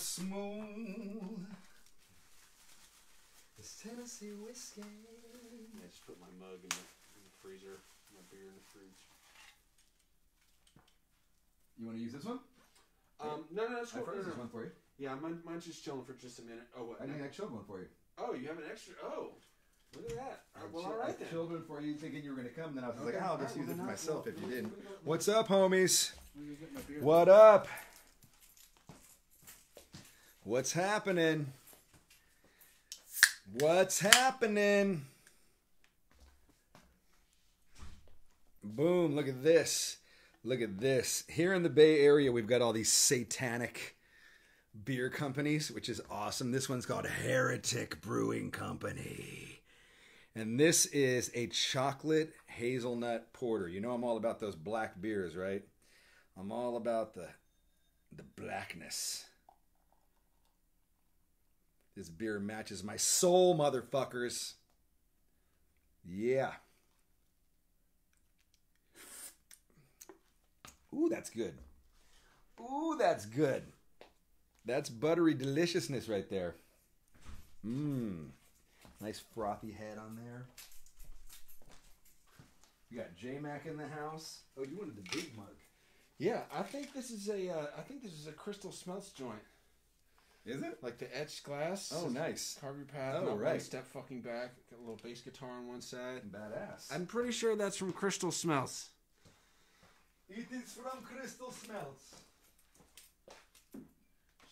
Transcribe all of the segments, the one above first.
smooth. This Tennessee whiskey. I just put my mug in the, in the freezer, my beer in the fridge. You want to use this one? Um, no, no, that's I cool. No, no, this no. one for you. Yeah, mine, mine's just chilling for just a minute. Oh, what? I think I chilled one for you. Oh, you have an extra. Oh, look at that. I well, all right I chilled one for you, thinking you were going to come. Then I was like, "Oh, I'll just right, use well, it for myself well, if you didn't." let me go- What's up, homies? let me go get my beer. What up? What's happening? What's happening? Boom, look at this. Look at this. Here in the Bay Area, we've got all these satanic beer companies, which is awesome. This one's called Heretic Brewing Company. And this is a chocolate hazelnut porter. You know I'm all about those black beers, right? I'm all about the the blackness. This beer matches my soul, motherfuckers. Yeah. Ooh, that's good. Ooh, that's good. That's buttery deliciousness right there. Mmm. Nice frothy head on there. You got J Mac in the house. Oh, you wanted the big mug. Yeah, I think this is a. Uh, I think this is a crystal smelts joint, Is it? like the etched glass. Oh, nice. Carve your path. Oh, not one right. step fucking back. Got a little bass guitar on one side. Badass. I'm pretty sure that's from Crystal Smells. It is from Crystal Smelts.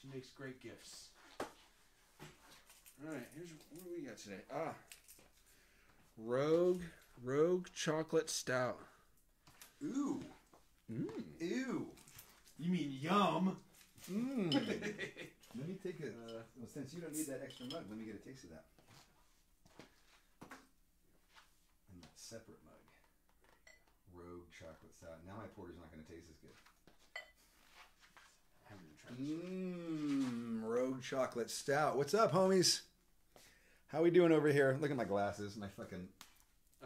She makes great gifts. All right, here's what do we got today. Ah, Rogue Rogue Chocolate Stout. Ooh. Mm. Ew. You mean yum? Mmm. let me take a. Uh, well, since you don't need that extra mug, let me get a taste of that. In that separate mug. Rogue chocolate stout. Now my porter's not going to taste as good. haven't even tried this. Mmm. Rogue chocolate stout. What's up, homies? How we doing over here? Look at my glasses. My fucking.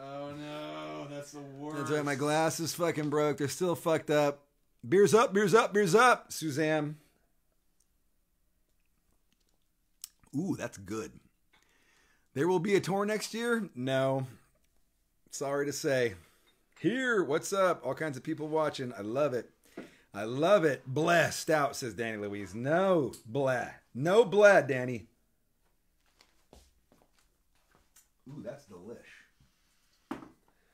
Oh no, that's the worst. That's right. My glasses fucking broke. They're still fucked up. Beers up. Beers up. Beers up. Suzanne. Ooh, that's good. There will be a tour next year? No. Sorry to say. Here, what's up? All kinds of people watching. I love it. I love it. Blessed out, says Danny Louise. No, blah. No blah, Danny. Ooh, that's delish.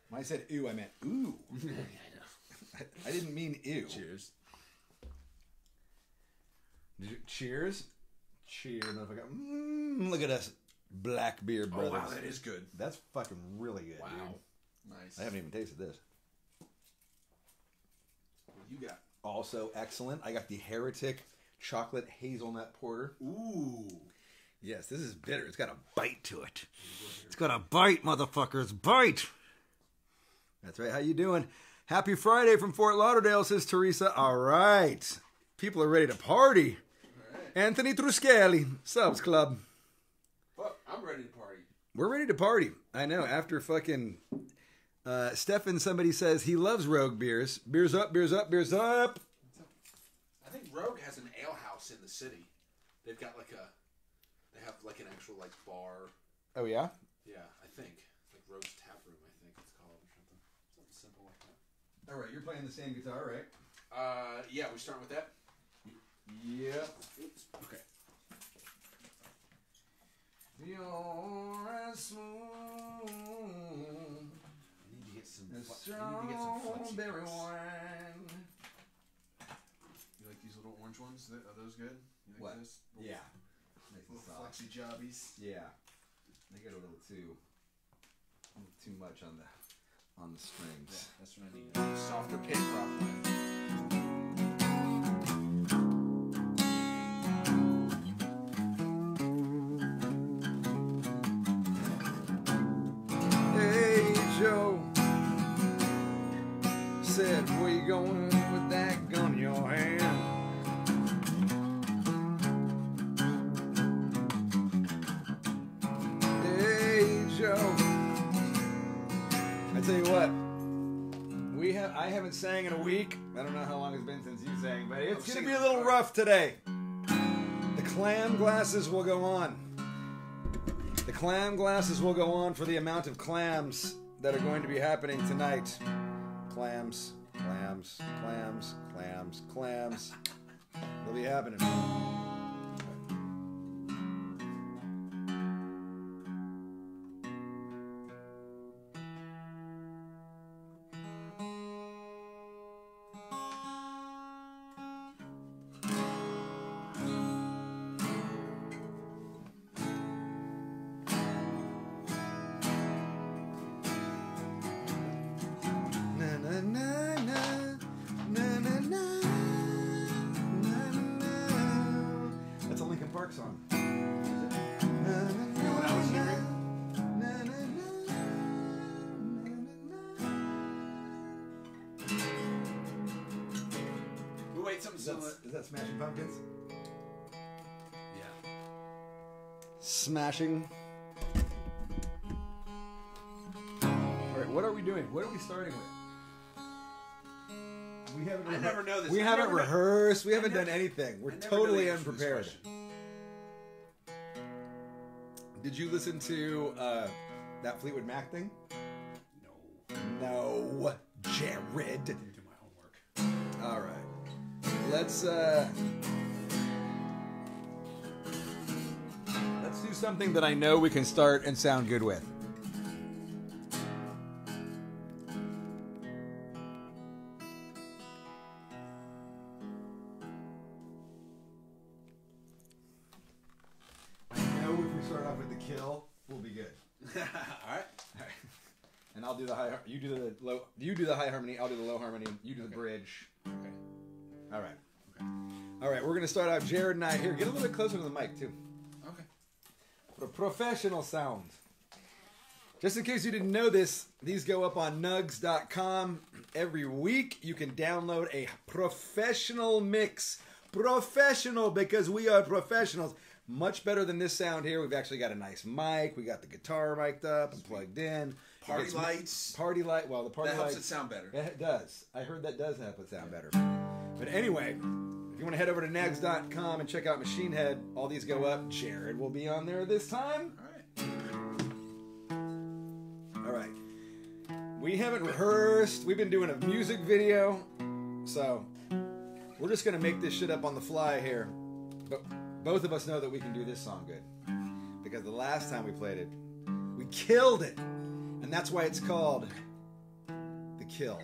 When I said ooh, I meant ooh. I, I didn't mean ew. Cheers. You- cheers. Cheers, motherfucker. Mm, look at us, black beer brothers. Oh wow, that is good. That's fucking really good, Wow, dude. nice. I haven't even tasted this. What you got? Also excellent. I got the Heretic Chocolate Hazelnut Porter. Ooh. Yes, this is bitter. It's got a bite to it. It's got a bite, motherfuckers. Bite. That's right. How you doing? Happy Friday from Fort Lauderdale, says Teresa. All right. People are ready to party. Anthony Truschelli, Subs Club. Well, I'm ready to party. We're ready to party. I know. After fucking uh, Stefan, somebody says he loves Rogue beers. Beers up, beers up, beers up. I think Rogue has an ale house in the city. They've got like a, they have like an actual like bar. Oh yeah. Yeah, I think like Rogue's Tap Room. I think it's called or something. Something simple like that. All right. You're playing the same guitar, right? Uh, yeah, we starting with that. Yep. Oops. Okay. You're as smooth I need to get some. as fle- I need to get some flexi strawberry wine. You like these little orange ones? Are those good? You like What? Those? Little, Yeah. Nice Little soft. flexi jobbies. Yeah. They get a little too, a little too much on the, on the strings. Yeah, that's what I need. Softer pit rock line. Going with that gun in your hand?" Hey Joe, I tell you what, we have I haven't sang in a week. I don't know how long it's been since you sang, but it's I'm gonna be a little rough today. The clam glasses will go on. The clam glasses will go on for the amount of clams that are going to be happening tonight. Clams, clams, clams, clams, clams. They'll be happening. Smashing. All right, what are we doing? What are we starting with? We haven't. I never know this. We I haven't never rehearsed. We haven't never- done anything. We're I never know totally answer to this unprepared. question. Did you listen to uh, that Fleetwood Mac thing? No. No, Jared. Didn't do my homework. All right, let's uh, let's do something that I know we can start and sound good with. I know if we start off with the kill, we'll be good. All right. All right. And I'll do the high. har- You do the low. You do the high harmony. I'll do the low harmony. You do the bridge. Okay. All right. Okay. All right. We're gonna start off. Jared and I here. Get a little bit closer to the mic too. Professional sound. Just in case you didn't know this, these go up on nugs.com every week. You can download a professional mix. Professional because we are professionals. Much better than this sound here. We've actually got a nice mic. We got the guitar mic'd up and plugged in. Party It's- lights. Party light. Well, the party That helps lights. it sound better. It does. I heard that does help it sound better. But anyway, if you want to head over to nugs.com and check out Machine Head, all these go up. Jared will be on there this time. All right. All right. We haven't rehearsed. We've been doing a music video. So we're just going to make this shit up on the fly here. But both of us know that we can do this song good. Because the last time we played it, we killed it. And that's why it's called The Kill.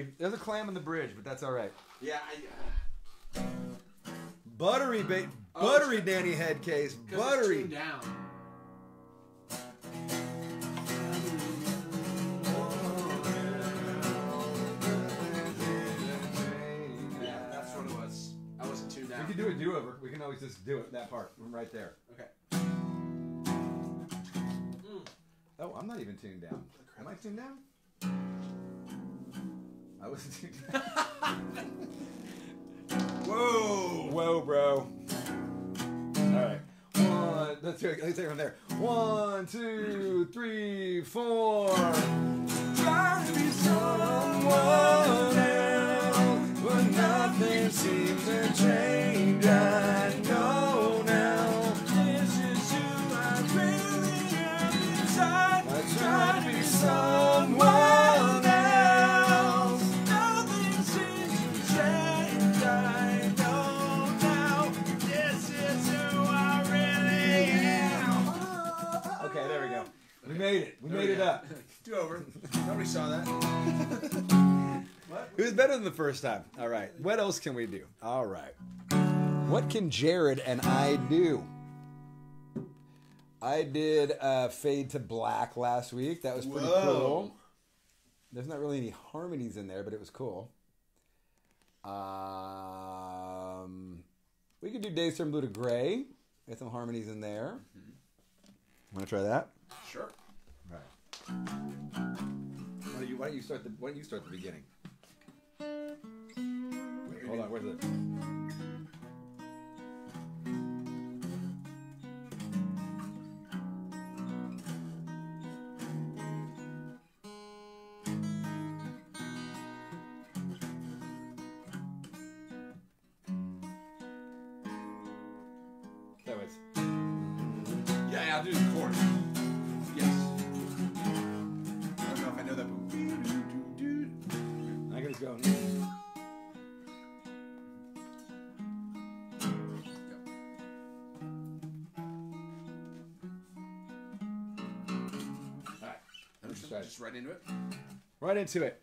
Buttery. There's a clam in the bridge, but that's all right. Yeah, I. Uh, Buttery, ba- Oh, buttery Danny head case. buttery. down. Yeah, that's what it was. I wasn't tuned down. We can do a do-over. We can always just do it that part right there. Okay. Oh, I'm not even tuned down. Am I tuned down? I down. Whoa. Whoa, bro. All right. One, let's take it from there. One, two, three, four. Try to be someone else, but nothing seems to change. I made it. We There made we it up. Do over. Nobody saw that. what? It was better than the first time. All right. What else can we do? All right. What can Jared and I do? I did uh, Fade to Black last week. That was pretty Whoa. cool. There's not really any harmonies in there, but it was cool. Um, we could do Days Turn Blue to Gray. Get some harmonies in there. Want to try that? Sure. Why don't you Why don't you start the Why don't you start the beginning? Wait, hold on. Where's it? Right into it. Right into it.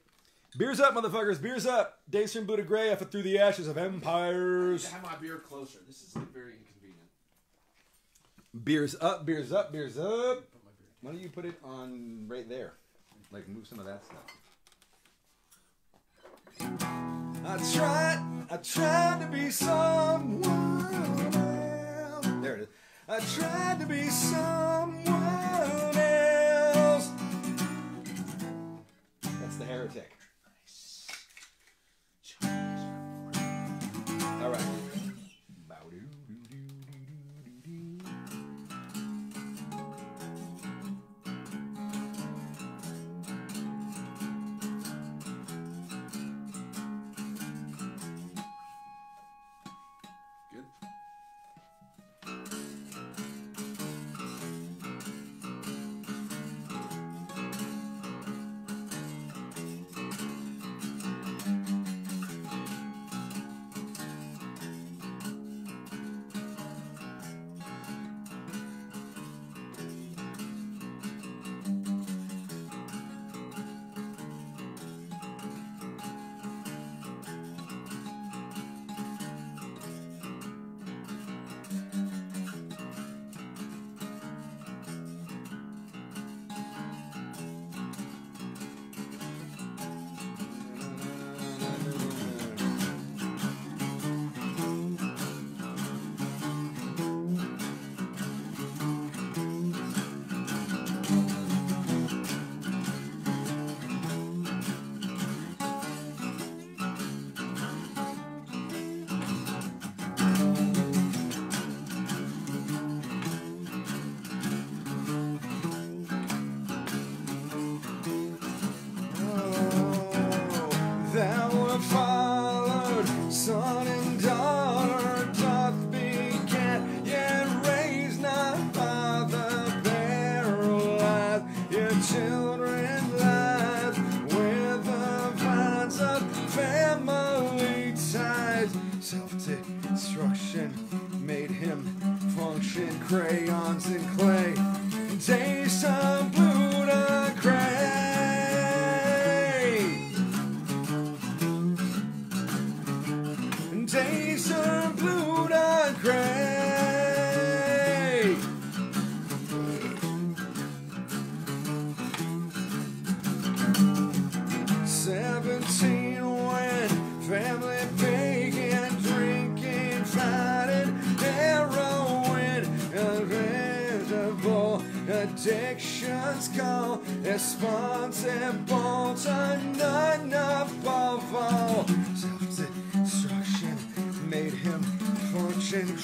Beers up, motherfuckers. Beers up. Days from Blue to Gray after through the ashes of empires. To have my beer closer. This is like very inconvenient. Beers up, beers up, beers up. Put my beer. Why don't you put it on right there? Like move some of that stuff. I tried, I tried to be someone else. There it is. I tried to be someone heretic.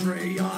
Function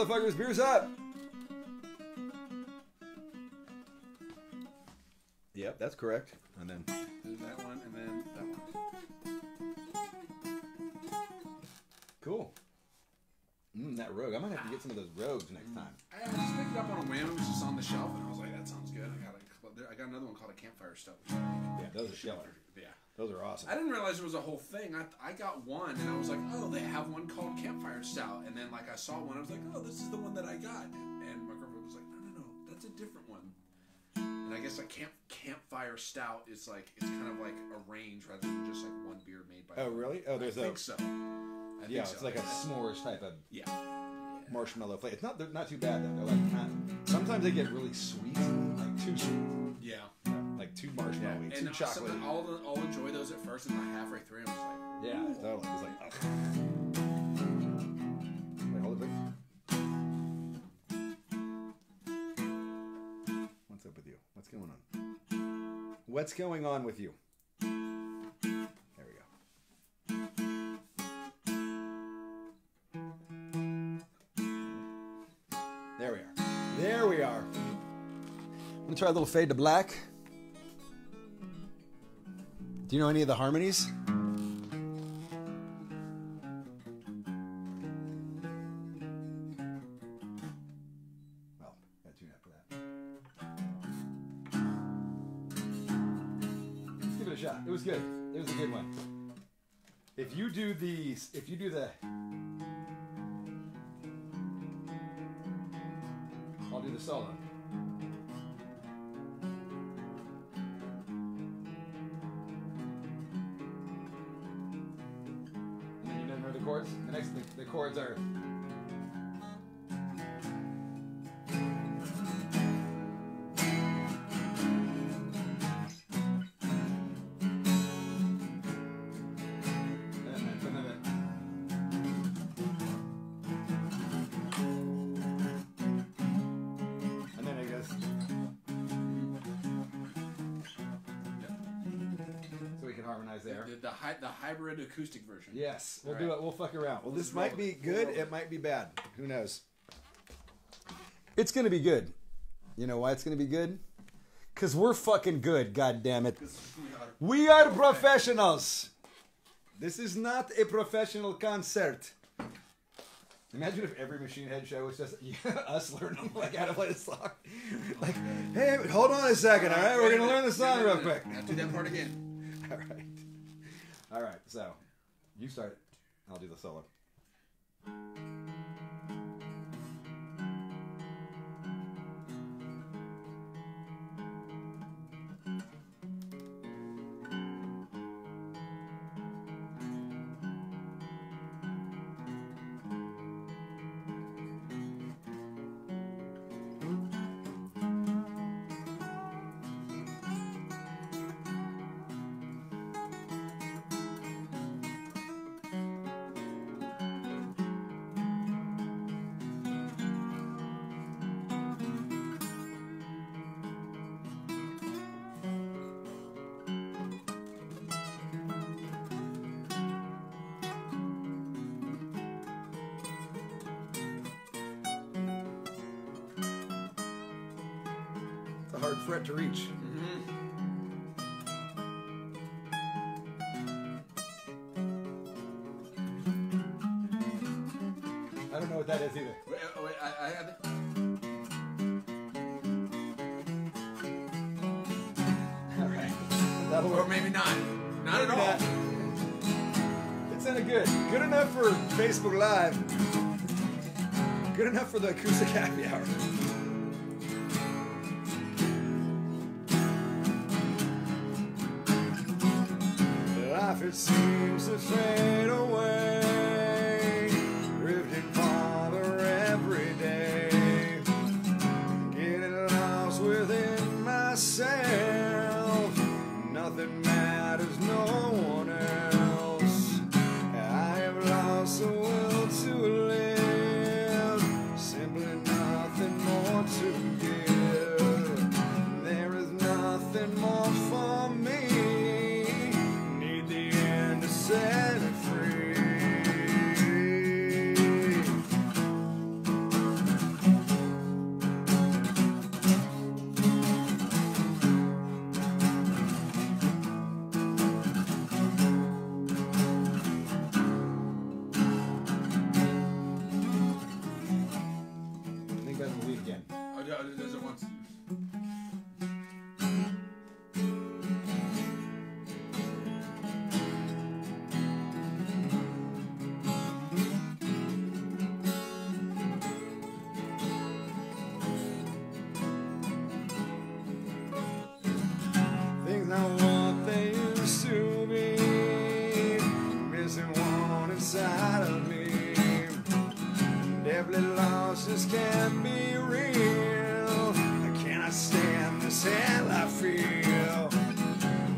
motherfuckers. Beers up. Yep, that's correct. And then that one, and then that one. cool. Mm, that rogue. I might have to get some of those rogues next time. I just picked it up on a whim. It was just on the shelf, and I was like, "That sounds good." I got a, I got another one called a Campfire Stout. Yeah, those are killer. Yeah. Those are awesome. I didn't realize there was a whole thing. I, I got one and I was like, oh, they have one called Campfire Stout. And then like I saw one, I was like, oh, this is the one that I got. And my girlfriend was like, no, no, no, that's a different one. And I guess a camp Campfire Stout is like it's kind of like a range rather than just like one beer made by. Oh, really? Oh, there's I a think so. I yeah. think It's like a s'mores type of yeah. marshmallow flavor. It's not they're not too bad though. They're like kind sometimes they get really sweet, like too sweet, Yeah. Like too marshmallowy, too And chocolate. I'll, I'll enjoy those at first, and then halfway through, I'm just like, Yeah, totally. It's like. Wait, hold it, please. What's up with you? What's going on? What's going on with you? There we go. There we are. There we are. I'm gonna try a little fade to black. Do you know any of the harmonies? Well, gotta tune for that. Let's give it a shot. It was good. It was a good one. If you do these, if you do the, I'll do the solo. Harmonize there. The, the, hy- the hybrid acoustic version. Yes, we'll All do right. it. We'll fuck around. Well, this might be good. It might be bad. Who knows? It's gonna be good. You know why it's gonna be good? Cause we're fucking good. God damn it. We are- professionals. This is not a professional concert. Imagine if every Machine Head show was just us learning like how to play the song. Like, hey, hold on a second, all right? We're gonna learn the song real quick. Now do that part again. All right. So, you start. I'll do the solo. Facebook Live. Good enough for the acoustic happy hour.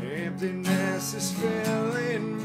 Emptiness is filling me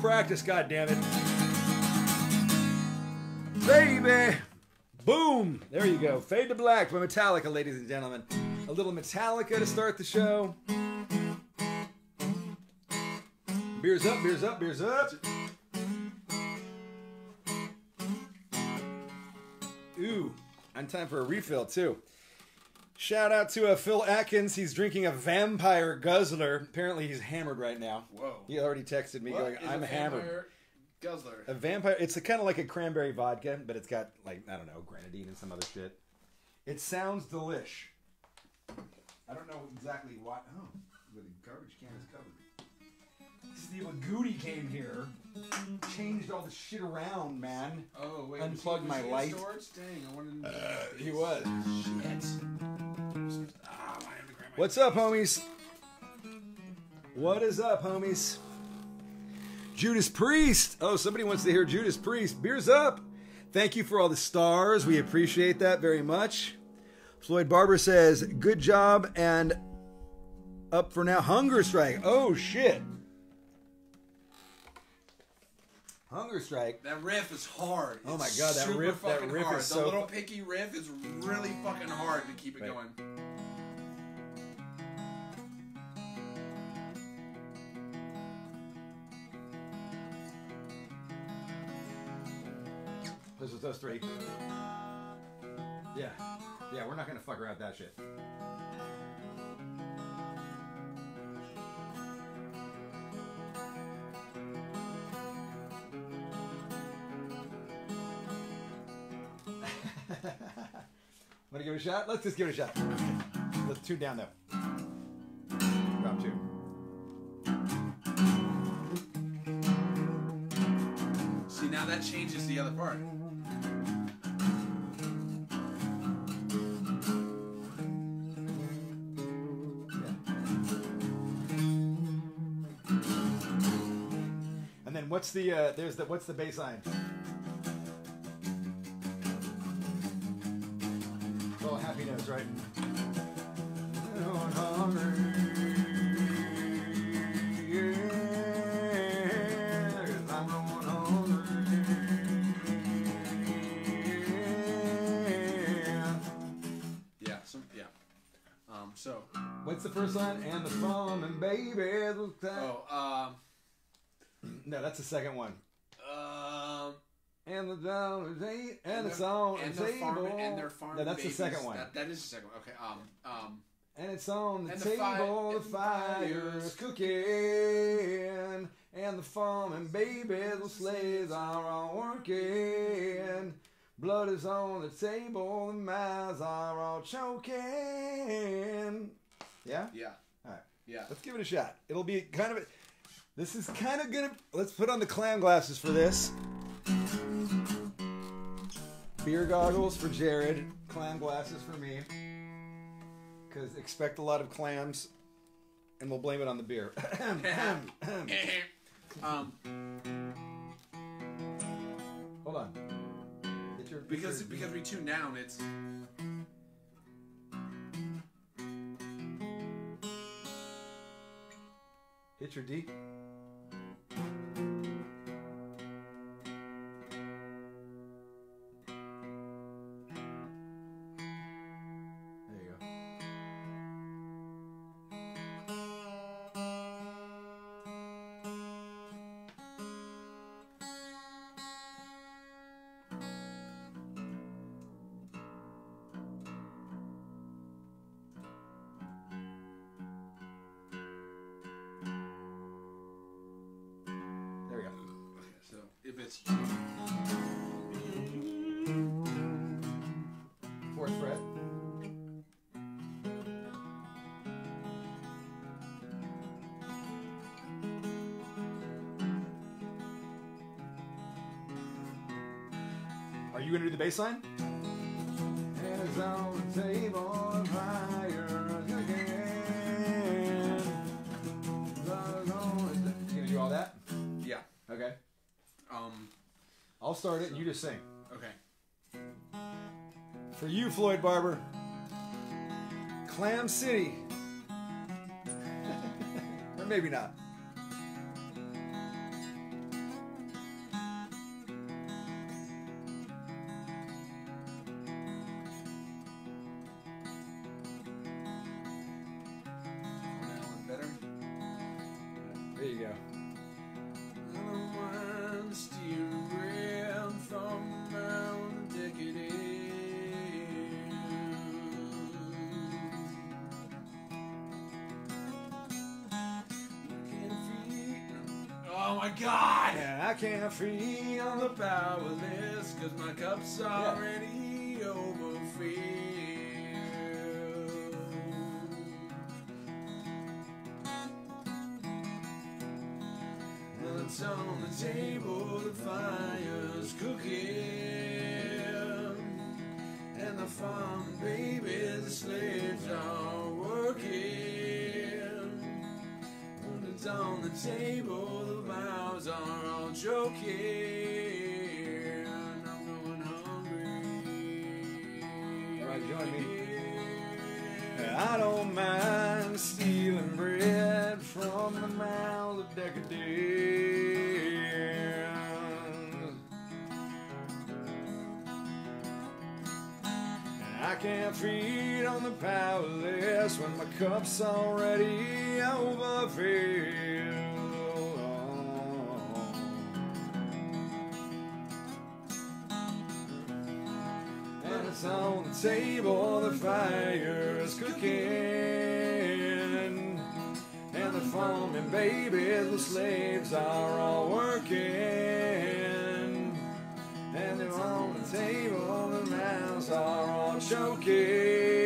pretty good for no practice, goddammit. Baby! Boom! There you go. Fade to Black by Metallica, ladies and gentlemen. A little Metallica to start the show. Beers up, beers up, beers up. Ooh, and time for a refill, too. Shout out to uh, Phil Atkins. He's drinking a vampire guzzler. Apparently, he's hammered right now. Whoa. He already texted me What going, is "I'm a hammered." vampire Guzzler. A vampire. It's a kind of like a cranberry vodka, but it's got like I don't know grenadine and some other shit. It sounds delish. I don't know exactly why. Oh, the garbage can is covered. Steve Agouti came here, changed all the shit around, man. Oh wait. Unplugged was he, was my he in light. Storage? Dang, I wanted. to Uh, he was. Shit. My- What's up, homies? What is up, homies? Judas Priest. Oh, somebody wants to hear Judas Priest. Beers up. Thank you for all the stars. We appreciate that very much. Floyd Barber says, "Good job and up for now. Hunger strike. Oh shit. Hunger strike. That riff is hard. Oh my God, that riff- that riff hard. is the so little picky riff is really fucking hard to keep it Right. going. This is those three. Yeah. Yeah, we're not gonna fuck around that shit. Give it a shot? Let's just give it a shot. Let's tune down though. Drop two. See, now that changes the other part. And then what's the uh, there's the what's the bass line? Right? Yeah. Some. Yeah. Um. So. What's the first line? And the farm and babies will time. Oh. Um No, that's the second one. And the dollars eight and it's on and the their farm table. and their farm. No, that's babies. the second one. That, that is the second one. Okay. Um. Um. And it's on the And the table, fi- the and the fire's cooking, and the farming babies, the sleighs are all working. Blood is on the table, the mouths are all choking. Yeah? Yeah. Alright. Yeah. Let's give it a shot. It'll be kind of a. This is kind of gonna. Let's put on the clam glasses for this beer goggles for Jared, clam glasses for me. Because expect a lot of clams, and we'll blame it on the beer. um, Hold on. Get your, get because your, because we tune down, it's. Hit your D. the bass line? Hands on the table, fire again. You gonna do all that? yeah, Okay. um, I'll start it and you just sing. okay. For you, Floyd Barber. Clam City. or maybe not. Can't feel the powerless cause my cup's already overfilled. And it's on the table, the fire's cooking. And the farm babies, the slaves are working. When it's on the table, joking. I'm going hungry. Right, join me. I don't mind stealing bread from the mouth of decadence. I can't feed on the powerless when my cup's already overfilled. Table, the fire is cooking. And the farming babies, the slaves are all working. And they're on the table, the mouths are all choking.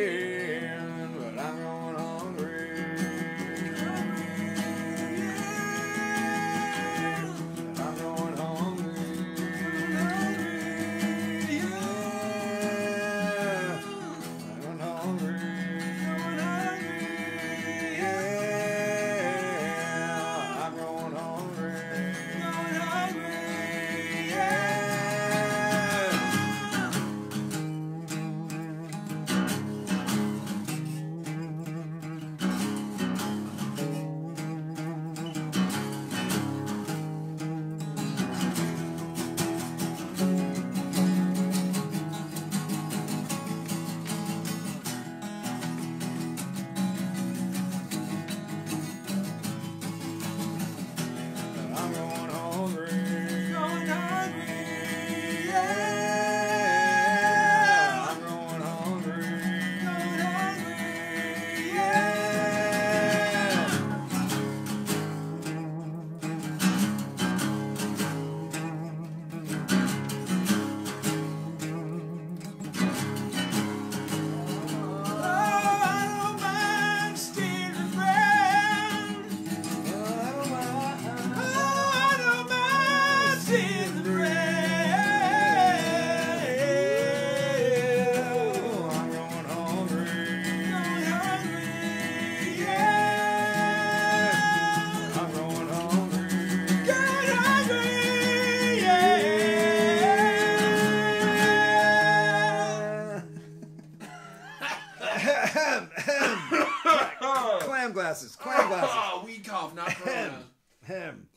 Cough. Him.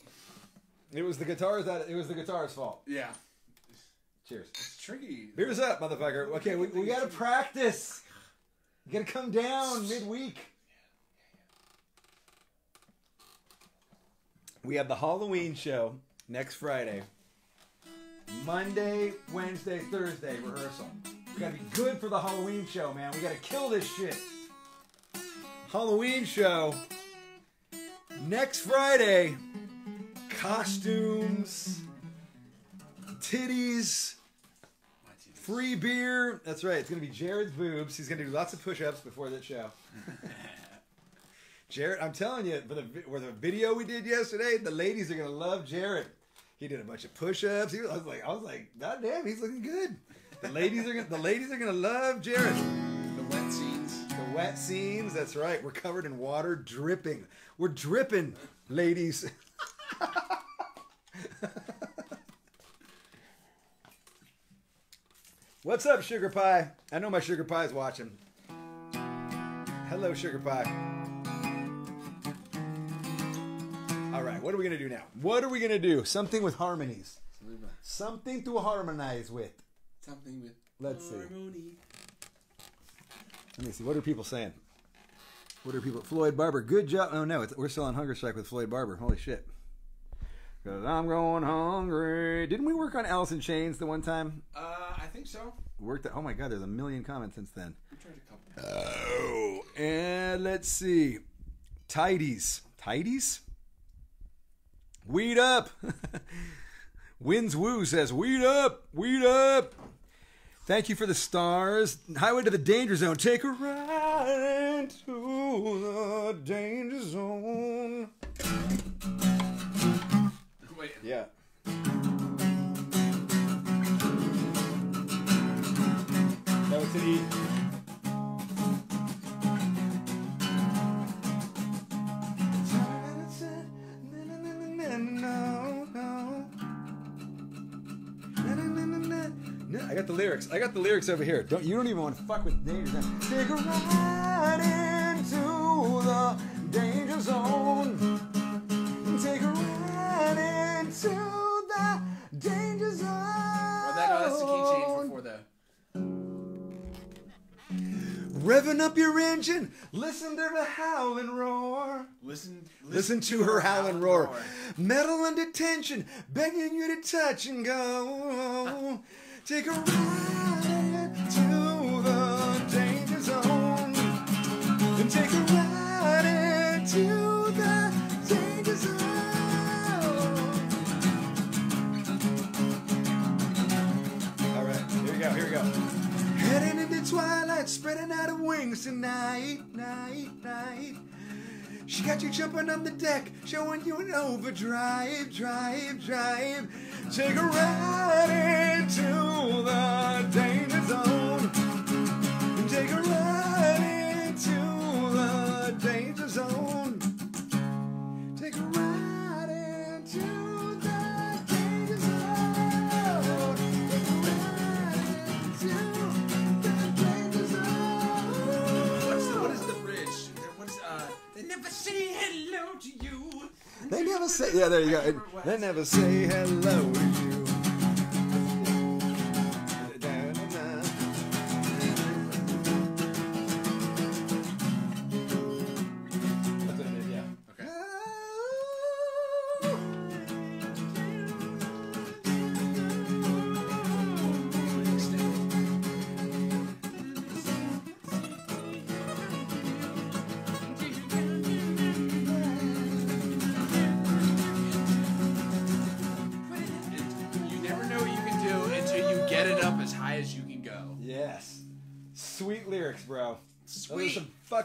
It was the guitars that it was the guitar's fault. yeah, Cheers. it's tricky. Beers up, motherfucker. Okay, we, we gotta practice. You gotta come down midweek. We have the Halloween show next Friday. Monday, Wednesday, Thursday rehearsal. We gotta be good for the Halloween show, man. We gotta kill this shit. Halloween show next Friday. Costumes, titties, free beer. That's right. It's gonna be Jared's boobs. He's gonna do lots of push-ups before the show. Jared, I'm telling you, for the for the video we did yesterday, the ladies are gonna love Jared. He did a bunch of push-ups. He was, I was like, I was like, God damn, he's looking good. The ladies are gonna, the ladies are gonna love Jared. Wet scenes. That's right. We're covered in water, dripping. We're dripping, ladies. What's up, Sugar Pie? I know my Sugar Pie is watching. Hello, Sugar Pie. All right, what are we gonna do now? What are we gonna do? Something with harmonies. Something to harmonize with. Something with Let's see. Let me see. What are people saying? What are people? Floyd Barber. Good job. Oh no, we're still on Hunger Strike with Floyd Barber. Holy shit. Cause I'm going hungry. Didn't we work on Alice in Chains the one time? Uh, I think so. Worked. At, Oh my god, there's a million comments since then. We tried a couple. Oh, and let's see. Tidies. Tidies? Weed up. Wins Woo says, Weed up. Weed up. Thank you for the stars. Highway to the danger zone. Take a ride into the danger zone. Wait. Yeah. That was. I got the lyrics. I got the lyrics over here. Don't you don't even want to fuck with danger zone. Take a ride into the danger zone. Take a ride into the danger zone. Well, that, no, that's the key change before the. Revving up your engine, listen to the howling roar. Listen. Listen to her howling roar. Metal under tension, begging you to touch and go. Take a ride to the danger zone. And take a ride into the danger zone. All right, here we go, here we go. Heading into the twilight, spreading out her wings tonight, night, night. She got you jumping on the deck, showing you an overdrive, drive, drive. Take a ride into the danger zone. Take a ride into the danger zone. Hello to you. They never say, yeah, there you go. They never say hello to you.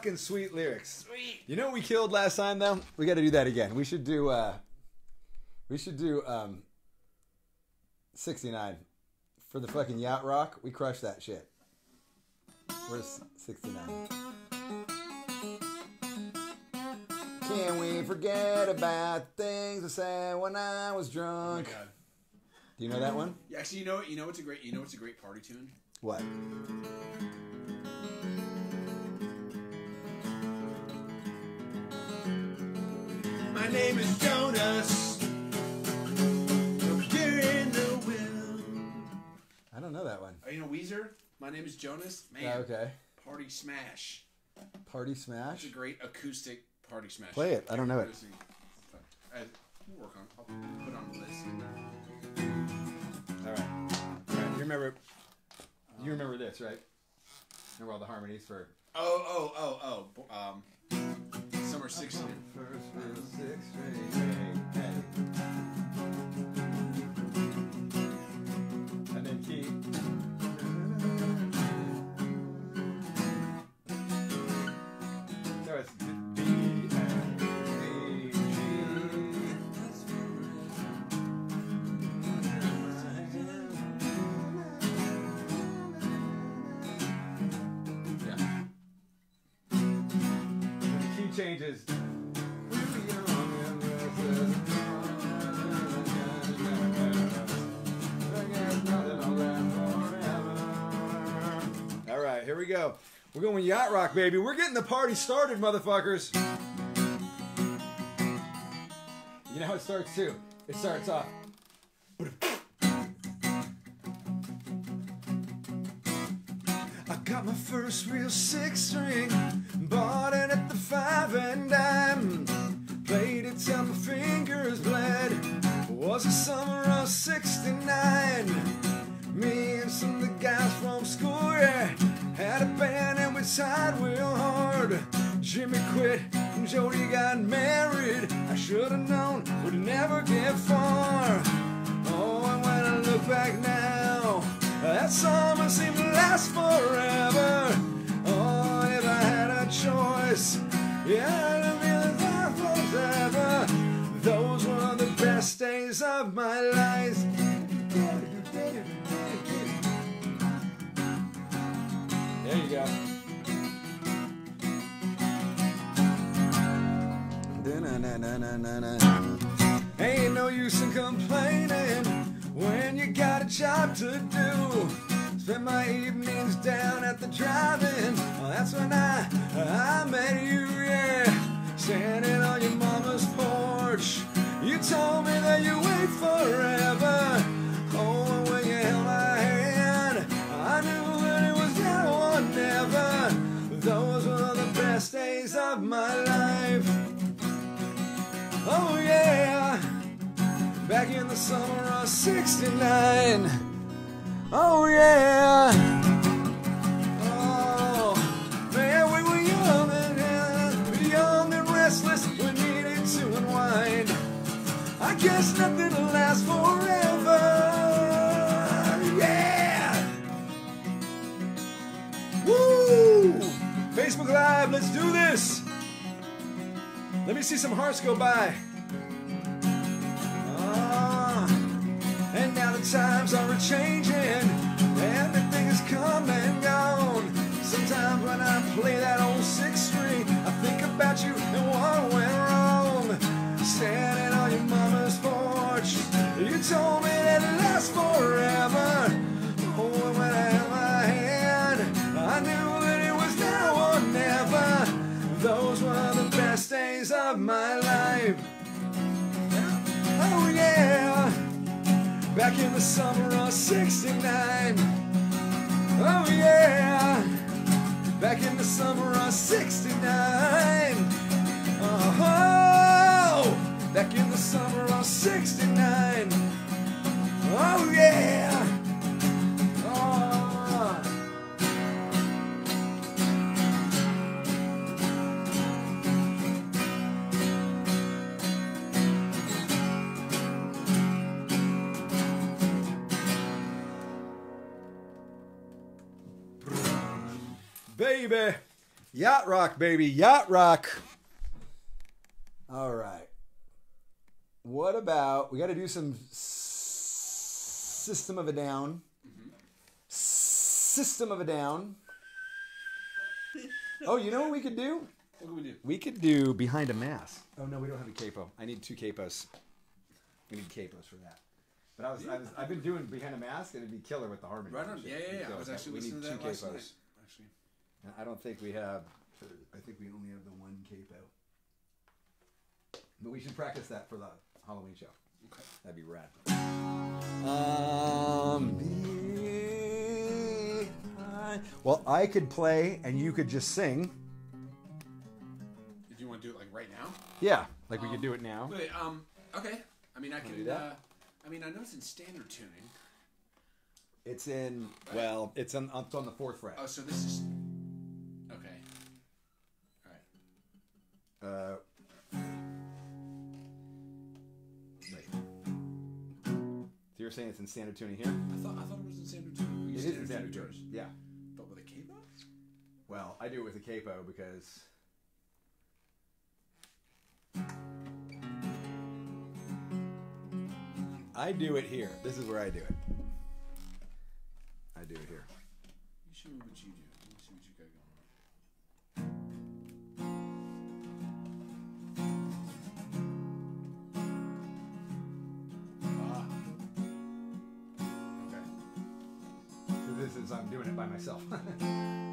Fucking sweet lyrics. Sweet. You know what we killed last time though? We got to do that again. We should do uh we should do um 69 for the fucking yacht rock. We crushed that shit. Where's 69? Can we forget about things I said when I was Oh my drunk? god. do you know that one? Yeah, actually, you know what? You know what's a great. You know what's a great party tune? What? Name is Jonas. You're in the wind. I don't know that one. Are you know Weezer? My name is Jonas. Man, Yeah, okay. Party Smash. Party smash? It's Smash. a great acoustic Party Smash. Play it. I don't know it. I, we'll work on. I'll put it on the list. All right. All right. You remember? You remember this, right? Remember all the harmonies for Oh, oh, oh, oh. bo- Um, Summer 16. first real six string, hey, and then key. All right, here we go. We're going yacht rock, baby. We're getting the party started, motherfuckers. You know how it starts too. It starts off. I got my first real six string, bought it five and dime. Played it till my fingers bled. Was the summer of '69. Me and some of the guys from school, yeah, had a band and we tried real hard. Jimmy quit and Jody got married. I should have known we'd never get far. Oh, and when I look back now, that summer seemed to last forever. Oh, if I had a choice, yeah, I'd be forever. Those were the best days of my life. There you go. Ain't no use in complaining when you got a job to do. Spend my evenings down at the drive-in. Well, that's when I I met you, yeah. Standing on your mama's porch. You told me that you wait forever. Oh, when you held my hand, I knew that it was now or never. Those were the best days of my life. Oh yeah, back in the summer of '69. Oh yeah. Oh man, we were young and young and restless. We needed to unwind. I guess nothing will last forever. Yeah. Woo! Facebook Live, let's do this. Let me see some hearts go by. And now the times are changing. Everything is come and gone. Sometimes when I play that old six string, I think about you and what went wrong. Standing on your mama's porch, you told me that it lasts forever. Oh, and when I held my hand, I knew that it was now or never. Those were the best days of my life. Oh yeah, back in the summer of '69. Oh yeah, back in the summer of '69. Oh, uh-huh. back in the summer of '69. Oh yeah. Baby. Yacht rock, baby. Yacht rock. All right. What about we got to do some s- system of a down. System of a down. Oh, you know what we could do? What can we do? We could do behind a mask. Oh no, we don't have a capo. I need two capos. We need capos for that. But I was, I was I've been doing behind a mask and it'd be killer with the harmony. Right on. Yeah, yeah, yeah. So I was actually we listening need to that two last capos. night. Actually. I don't think we have. I think we only have the one capo. But we should practice that for the Halloween show. Okay. That'd be rad. Um. Well, I could play and you could just sing. Did you want to do it like right now? Yeah, like we could do it now. Wait, um, okay. I mean, I do can. Uh, I mean, I know it's in standard tuning. It's in well, it's on it's on the fourth fret. Oh, so this is. Uh, wait. So you're saying it's in standard tuning here? I thought I thought it was in standard tuning. It in standard tuners. tuning. Yeah. But with a capo? Well, I do it with a capo because I do it here. This is where I do it. I do it here. You me what you do. I'm doing it by myself.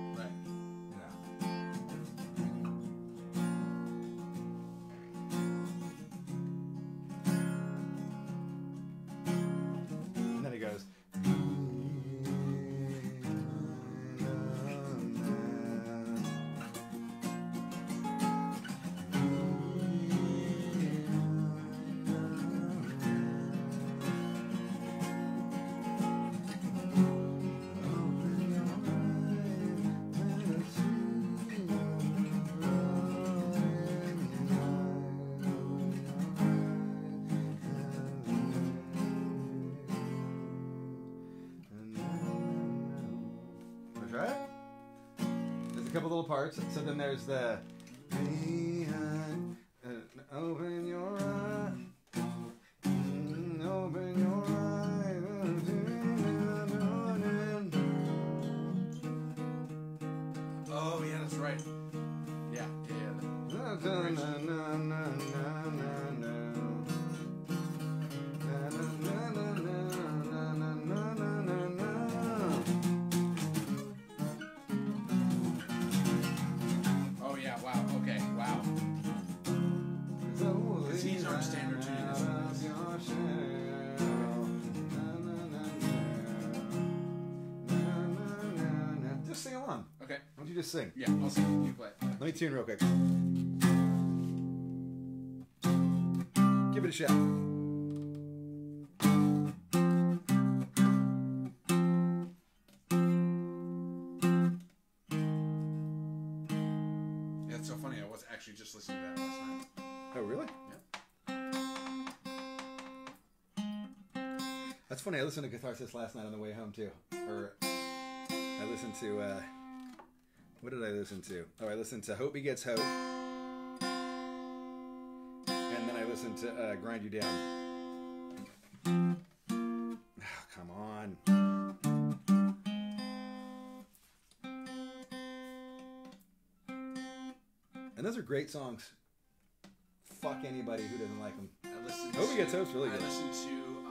Little parts. So then there's the. Just sing? Yeah. I'll. You play. Let me tune real quick. Give it a shot. Yeah, it's so funny. I was actually just listening to that last night. Oh, really? Yeah. That's funny. I listened to Catharsis last night on the way home too. Or I listened to uh what did I listen to? Oh, I listened to Hope Begets Hope. And then I listened to uh, Grind You Down. Oh, come on. And those are great songs. Fuck anybody who doesn't like them. I listened. Hope to, Begets Hope's really I good. listened to.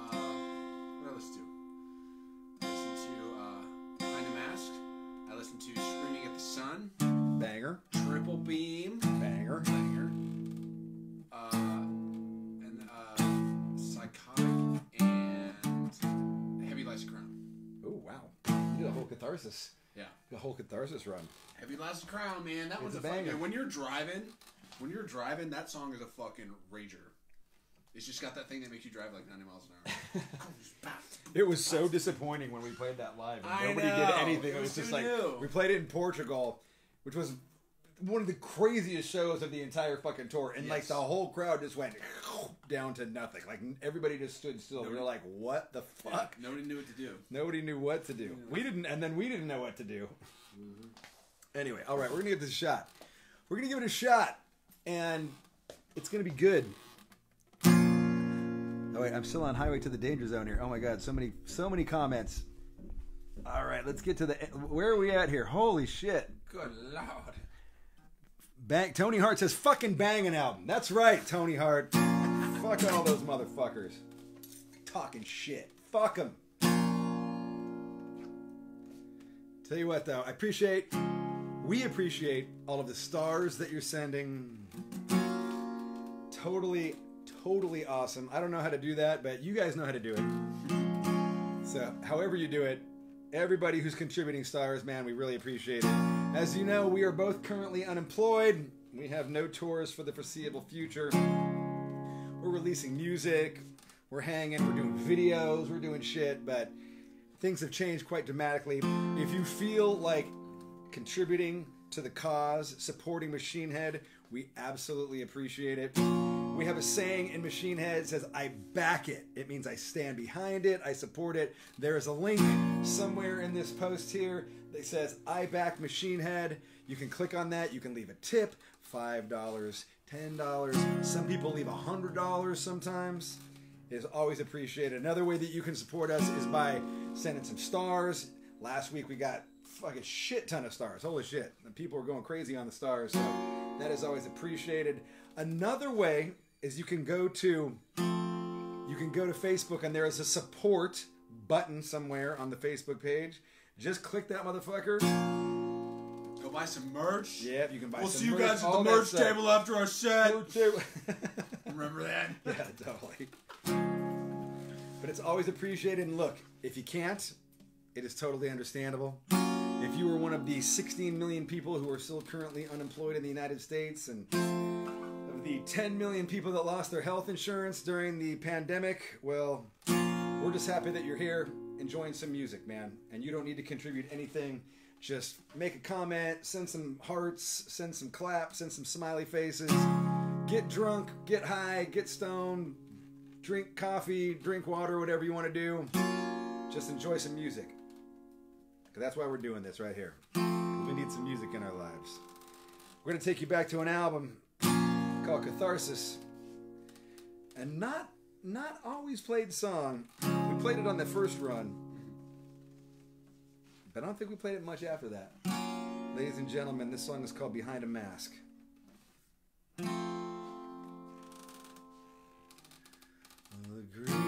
Catharsis run. Heavy Lies Crown, man. That one's a a fucking. banger. When you're driving, when you're driving, that song is a fucking rager. It's just got that thing that makes you drive like 90 miles an hour. It was so disappointing when we played that live. And I nobody did anything. It It was, was just like new. we played it in Portugal, which was one of the craziest shows of the entire fucking tour. And like the whole crowd just went down to nothing. Like everybody just stood still. We were like, "What the fuck?" Nobody knew what to do. Nobody knew what to do. We didn't, and then we didn't know what to do. Mm-hmm. Anyway, all right, we're gonna give this a shot. We're gonna give it a shot, and it's gonna be good. Oh wait, I'm still on highway to the danger zone here. Oh my god, so many, so many comments. All right, let's get to the. Where are we at here? Holy shit! Good lord. Bang, Tony Hart says fucking bang an album. That's right, Tony Hart. Fuck all those motherfuckers. Talking shit. Fuck them. Tell you what, though, I appreciate, we appreciate all of the stars that you're sending totally, totally awesome. I don't know how to do that, but you guys know how to do it. So, however you do it, everybody who's contributing stars, man, we really appreciate it. As you know, we are both currently unemployed. We have no tours for the foreseeable future. We're releasing music, we're hanging, we're doing videos, we're doing shit, but things have changed quite dramatically. If you feel like contributing to the cause, supporting Machine Head, we absolutely appreciate it. We have a saying in Machine Head it says, I back it. It means I stand behind it, I support it. There is a link somewhere in this post here that says, I back Machine Head. You can click on that, you can leave a tip $5, $10. Some people leave $100 sometimes. Is always appreciated. Another way that you can support us is by sending some stars. Last week we got fucking shit ton of stars. Holy shit. And people are going crazy on the stars. So that is always appreciated. Another way is you can go to you can go to Facebook and there is a support button somewhere on the Facebook page. Just click that motherfucker. Go buy some merch. Yep, you can buy We'll some see you merch, guys at the merch table after our set. Remember that? yeah, totally. But it's always appreciated. And look, if you can't, it is totally understandable. If you were one of the 16 million people who are still currently unemployed in the United States and of the 10 million people that lost their health insurance during the pandemic, well, we're just happy that you're here enjoying some music, man. And you don't need to contribute anything. Just make a comment, send some hearts, send some claps, send some smiley faces. Get drunk, get high, get stoned, drink coffee, drink water, whatever you want to do. Just enjoy some music. Because that's why we're doing this right here. we need some music in our lives. We're going to take you back to an album called Catharsis. And not not always played song. We played it on the first run. But I don't think we played it much after that. Ladies and gentlemen, this song is called Behind a Mask. The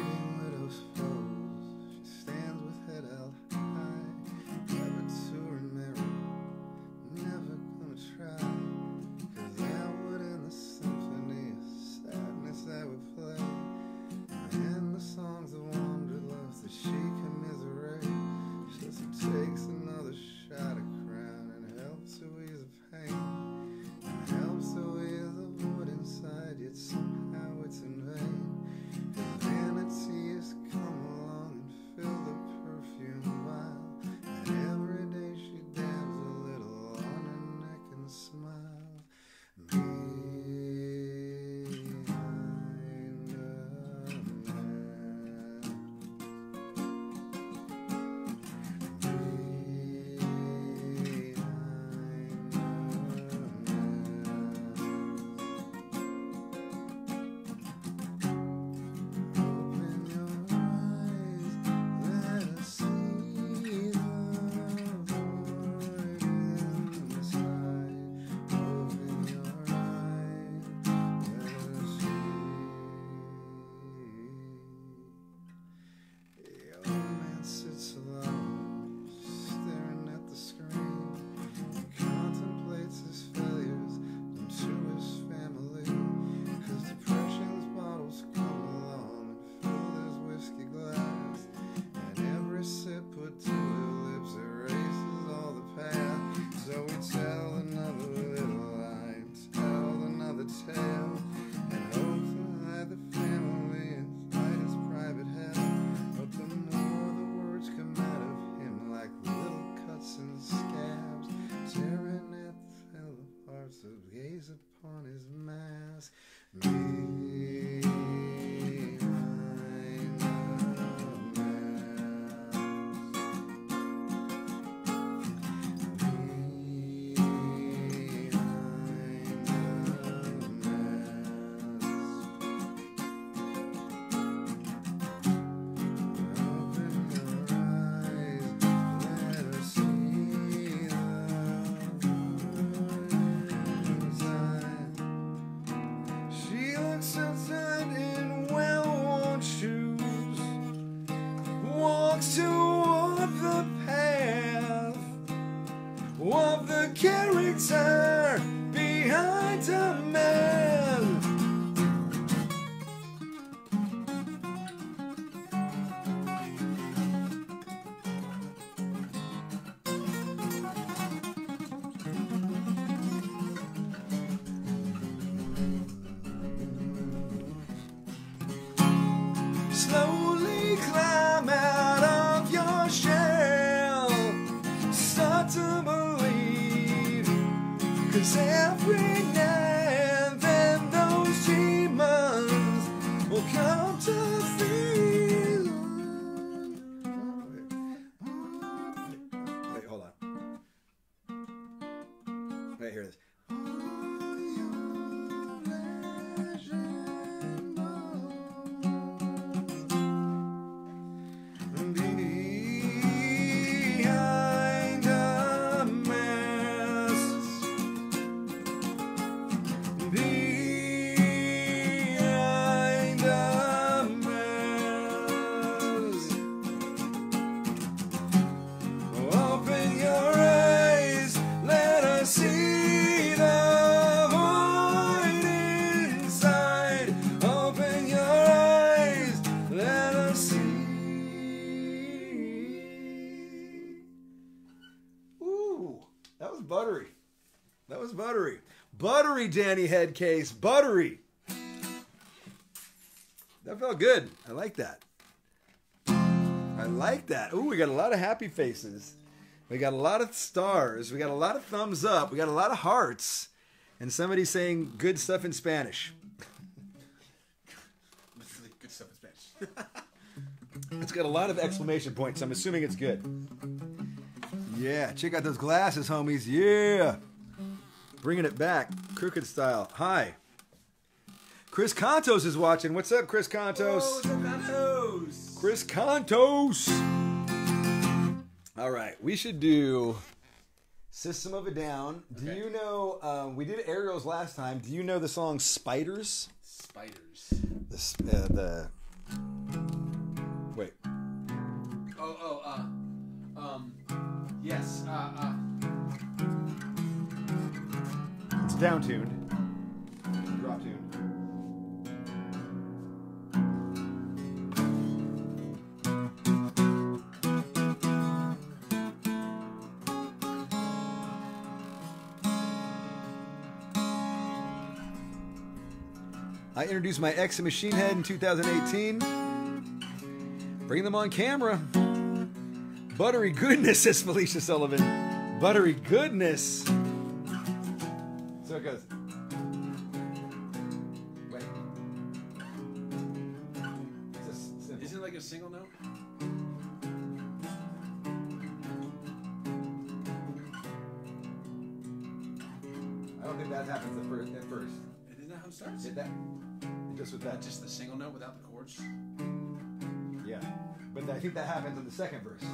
Buttery Danny head case. Buttery. That felt good. I like that. I like that. Ooh, we got a lot of happy faces. We got a lot of stars. We got a lot of thumbs up. We got a lot of hearts. And somebody saying good stuff in Spanish. Good stuff in Spanish. It's got a lot of exclamation points. I'm assuming it's good. Yeah, check out those glasses, homies. Yeah. Bringing it back. Crooked style. Hi. Chris Kontos is watching. What's up, Chris Kontos? Oh! Chris Kontos. All right, we should do System of a Down. Do Okay. you know? Um, we did Aerials last time. Do you know the song Spiders? Spiders. The sp- uh, the wait. Oh, oh, uh, um, yes, uh, uh, down tuned. Drop tuned. I introduced my ex and Machine Head in 2018. Bring them on camera. Buttery goodness, says Felicia Sullivan. Buttery goodness. It goes. Wait. It's just simple. isn't it like a single note? I don't think that happens at first. At first, Isn't that how it starts? Did that just with that? Just the single note without the chords? yeah. But I think that happens in the second verse. Is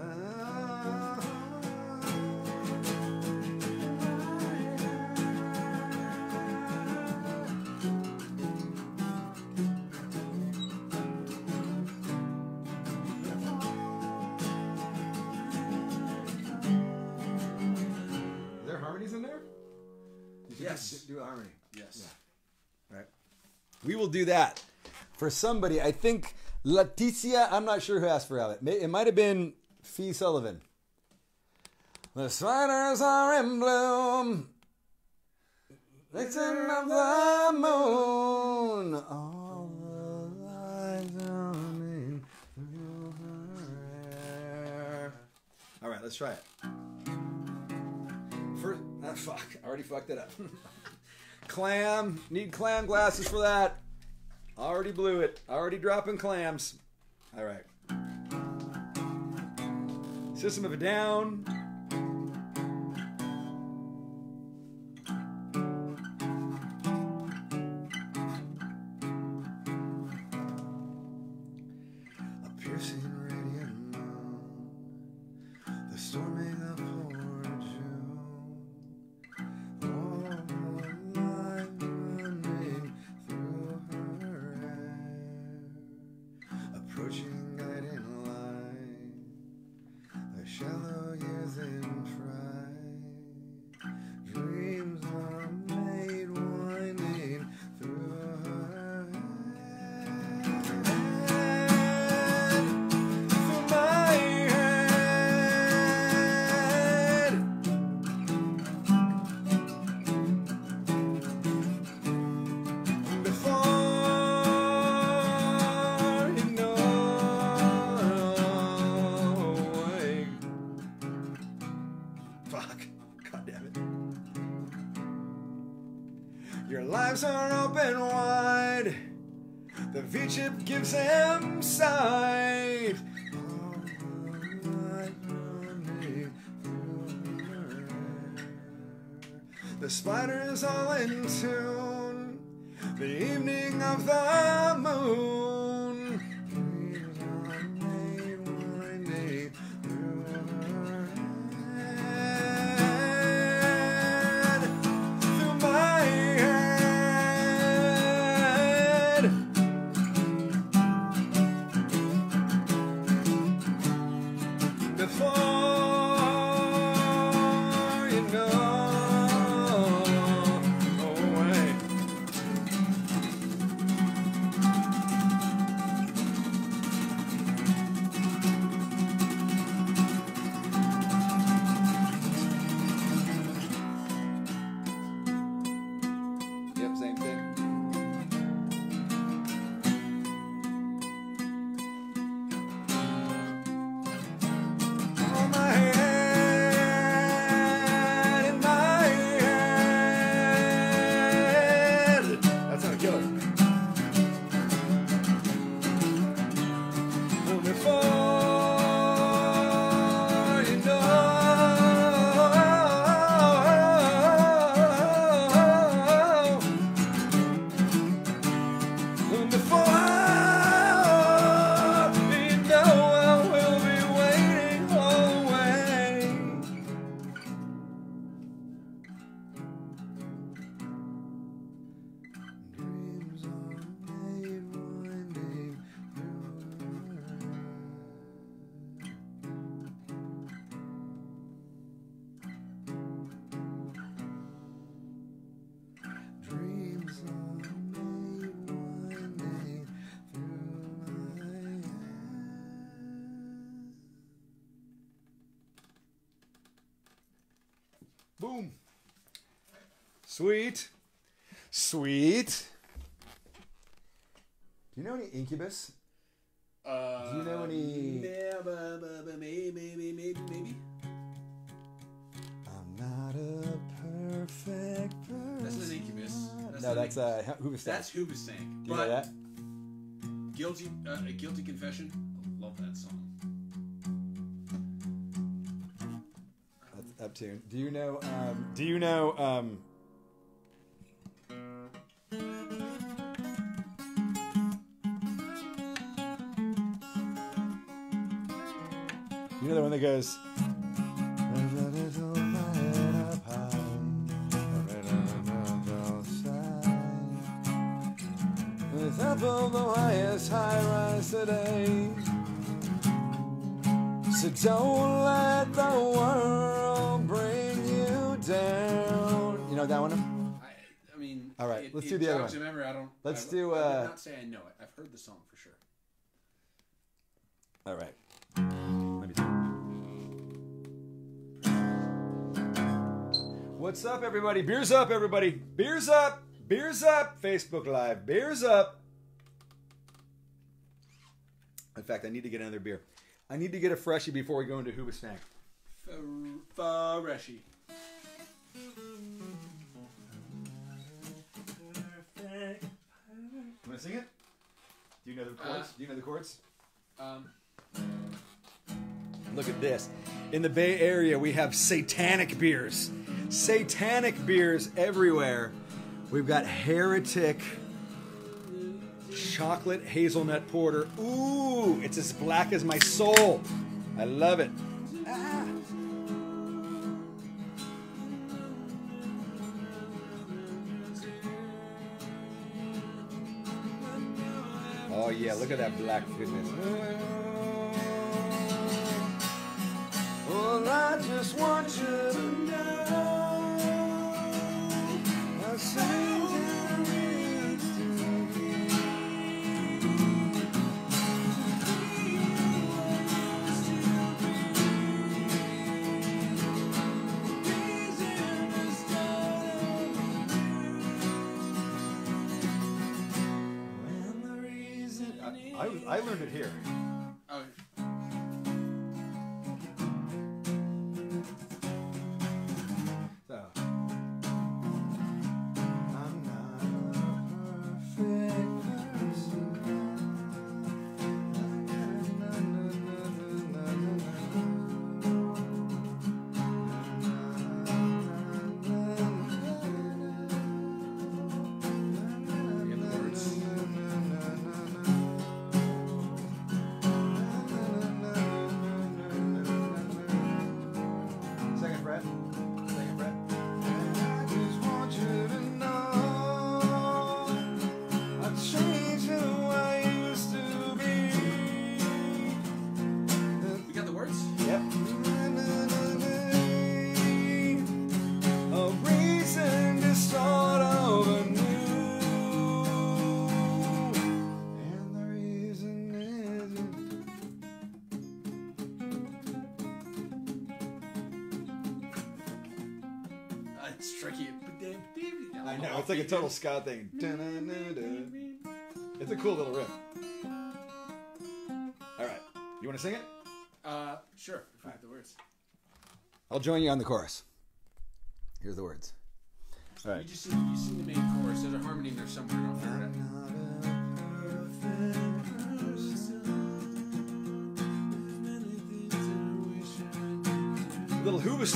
ah, do that for somebody. I think Leticia. I'm not sure who asked for it. It might have been Fee Sullivan. The spiders are in bloom. Vixen of the moon. All the. All right, let's try it. First, ah, fuck, I already fucked it up. Clam. Need clam glasses for that. Already blew it. Already dropping clams. All right. System of a Down. Sweet. Sweet. Do you know any Incubus? Uh, Do you know any- Maybe, maybe, maybe, maybe. I'm not a perfect person. That's not Incubus. That's no, that's uh, Hoobastank. That's Hoobastank. Do you but know that? Guilty, uh, a guilty confession. I love that song. That's up tune. Do you know? Um, do you know? Um, you know the one that goes. Up on the highest high rise today. So don't let the world bring you down. You know that one? I, I mean, All right, it- let's it do the other one. memory. I don't. Let's I, do, I uh, would not say I know it. I've heard the song for sure. All right. What's up, everybody? Beers up, everybody. Beers up. Beers up. Facebook Live. Beers up. In fact, I need to get another beer. I need to get a freshie before we go into Hooba Snack. Fareshi. You want to sing it? Do you know the chords? Uh, Do you know the chords? Um, Look at this. In the Bay Area, we have satanic beers. Satanic beers everywhere. We've got Heretic Chocolate Hazelnut Porter. Ooh, it's as black as my soul. I love it. Ah. Oh, yeah, look at that black goodness. Well, I just want you to know I, I, learned it here. Like a total Scott thing. It's a cool little riff. All right. You want to sing it? Uh, sure. If we got the words. I'll join you on the chorus. Here's the words. All You just sing, you sing the main chorus. There's a harmony in there somewhere. I'll figure it out. Little hooba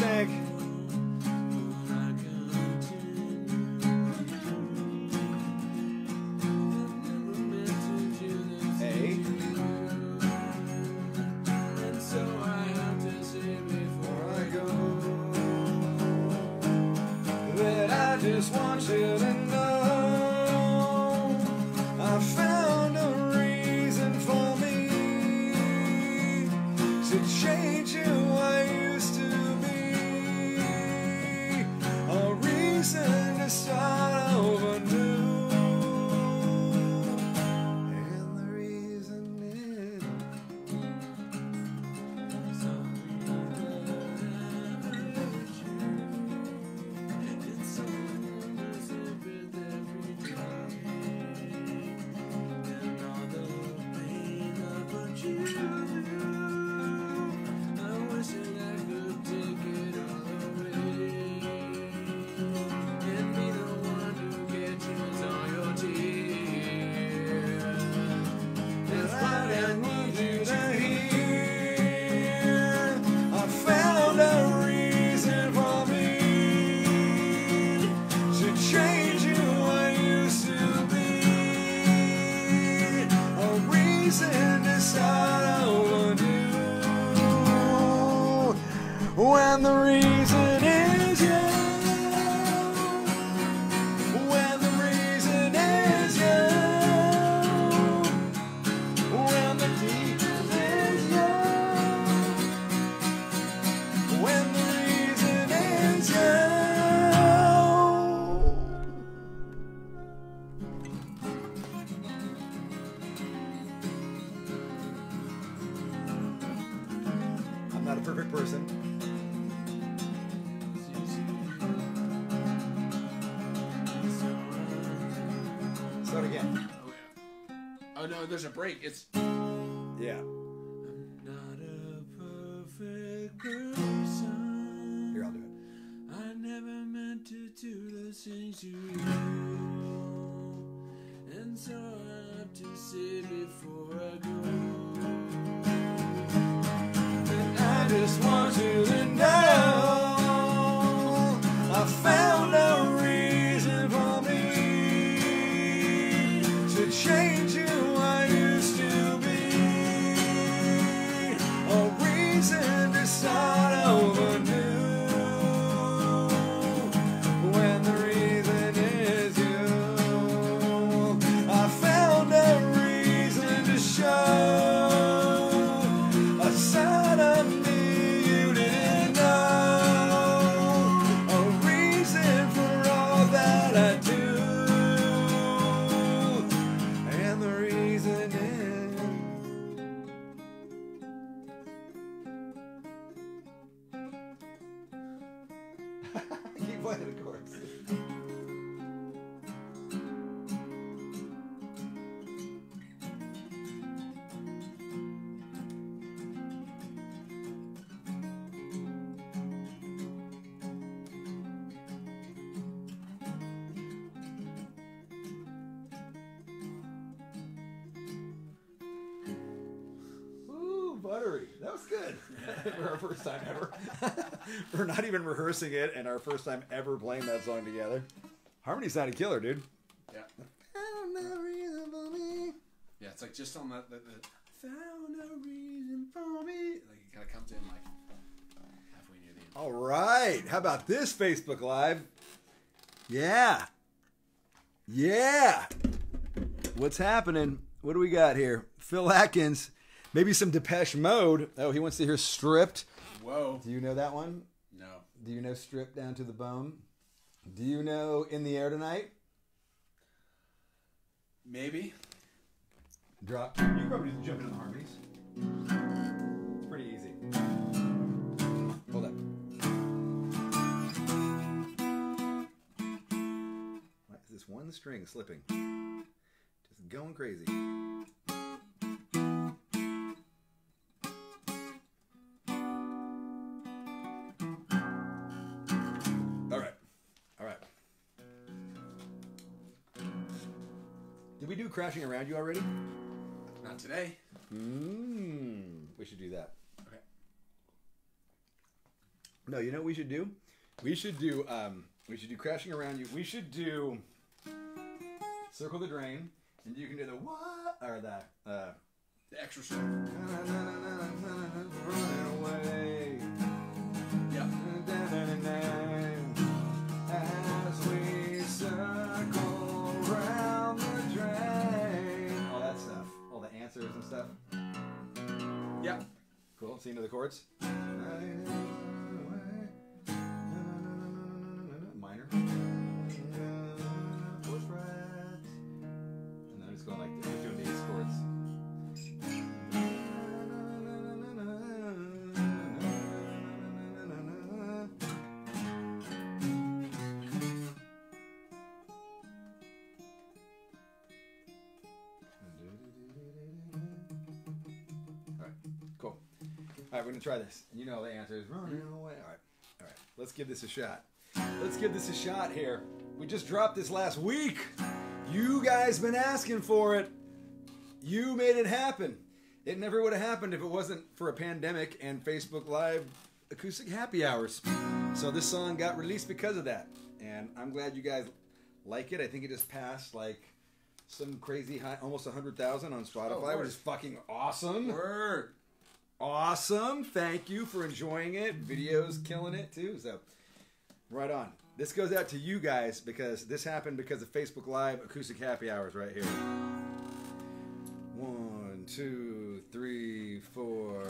I'm not a perfect person. Start again. Oh, yeah. Oh no, there's a break. It's Yeah. Rehearsing it, and our first time ever playing that song together. Harmony sounded killer, dude. Yeah. Found a reason for me. Yeah, it's like just on that. that, that Found a reason for me. Like it kind of comes in like halfway near the end. All right. How about this Facebook Live? Yeah. Yeah. What's happening? What do we got here? Phil Atkins. Maybe some Depeche Mode. Oh, he wants to hear Stripped. Whoa. Do you know that one? No. Do you know Strip Down to the Bone? Do you know In the Air Tonight? Maybe. Drop. You can probably just jump into the harmonies. It's pretty easy. Hold up. Why is this one string slipping? Just going crazy. Do crashing around you already? Not today. Mmm. We should do that. Okay. No, you know what we should do? We should do um we should do crashing around you. We should do circle the drain, and you can do the what or the uh The extra stuff. running away. Yeah. And stuff. Yeah. Cool. See into the chords. We're gonna try this. And you know the answer is running away. Alright, alright. Let's give this a shot. Let's give this a shot here. We just dropped this last week. You guys been asking for it. You made it happen. It never would have happened if it wasn't for a pandemic and Facebook Live acoustic happy hours. So this song got released because of that. And I'm glad you guys like it. I think it just passed like some crazy high, almost 100,000 on oh, Spotify, word. which is fucking awesome. Word. Awesome. Thank you for enjoying it. Video's killing it too. So, right on. This goes out to you guys because this happened because of Facebook Live acoustic happy hours right here. One, two, three, four.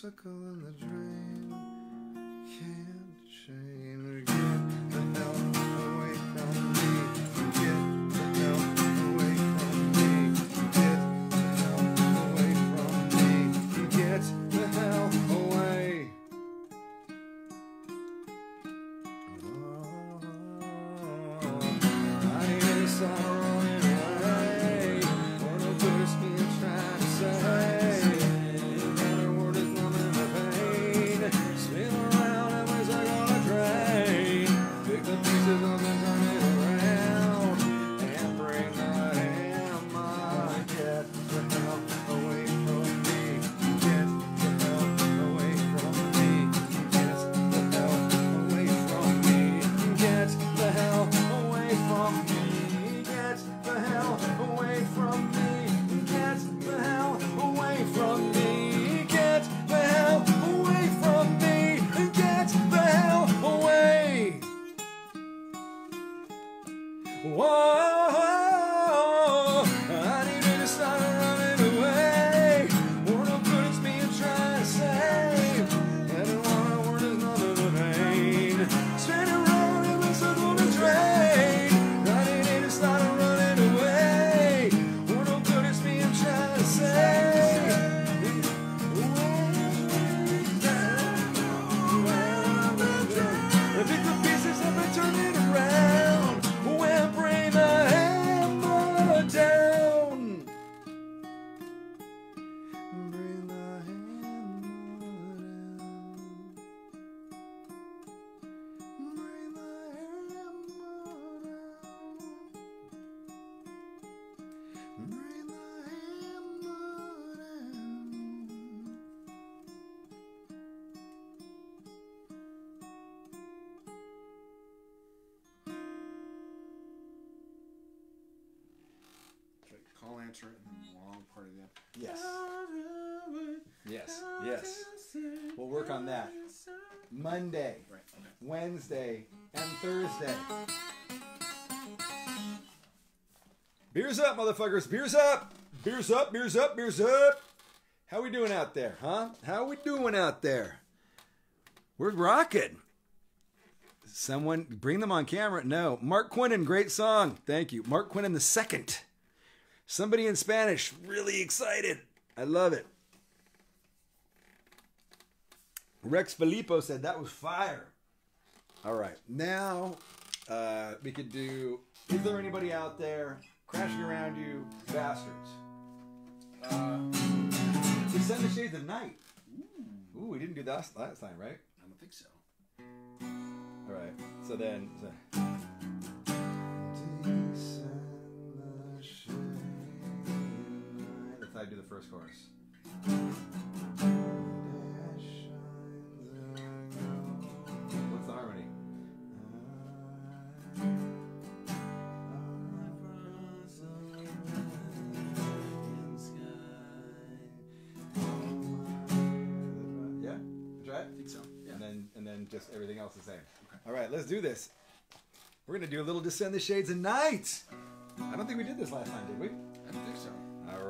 saklanır answer the part of. Yes. Yes. Yes. We'll work on that. Monday, right, okay. Wednesday, and Thursday. Beers up, motherfuckers. Beers up. Beers up, beers up, beers up. How we doing out there, huh? How we doing out there? We're rocking. Someone bring them on camera. No. Mark Quinn, great song. Thank you. Mark Quinn the second. Somebody in Spanish, really excited. I love it. Rex Filippo said that was fire. All right, now uh, we could do. Is there anybody out there crashing around you, bastards? Uh, we shades of night. Ooh, we didn't do that last time, right? I don't think so. All right, so then. So. I do the first chorus. What's the harmony? Yeah. Try it. I think so. Yeah. and then and then just everything else the same. Okay. All right, let's do this. We're gonna do a little descend the shades of night. I don't think we did this last time, did we? I don't think so.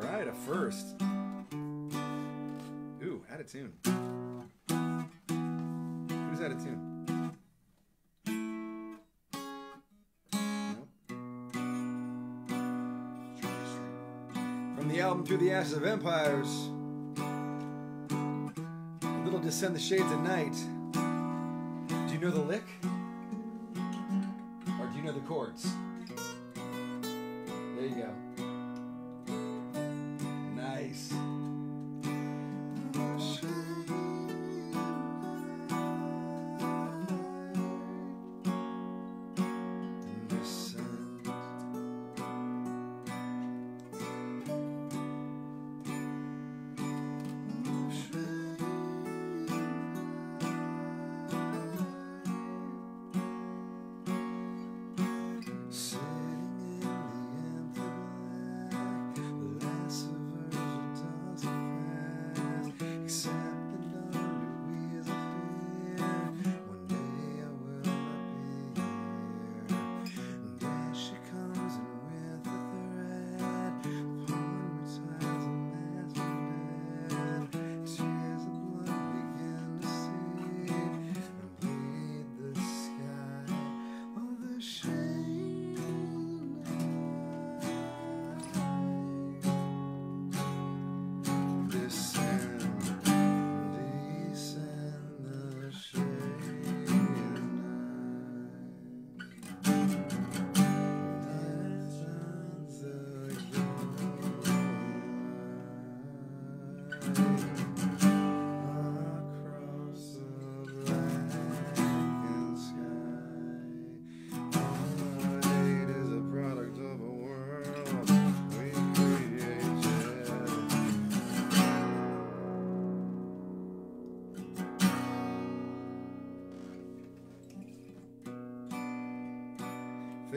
Right, a first. Ooh, add a tune. Who's out of tune? From the album Through the Ashes of Empires, a little descend the shades of night. Do you know the lick? Or do you know the chords? There you go.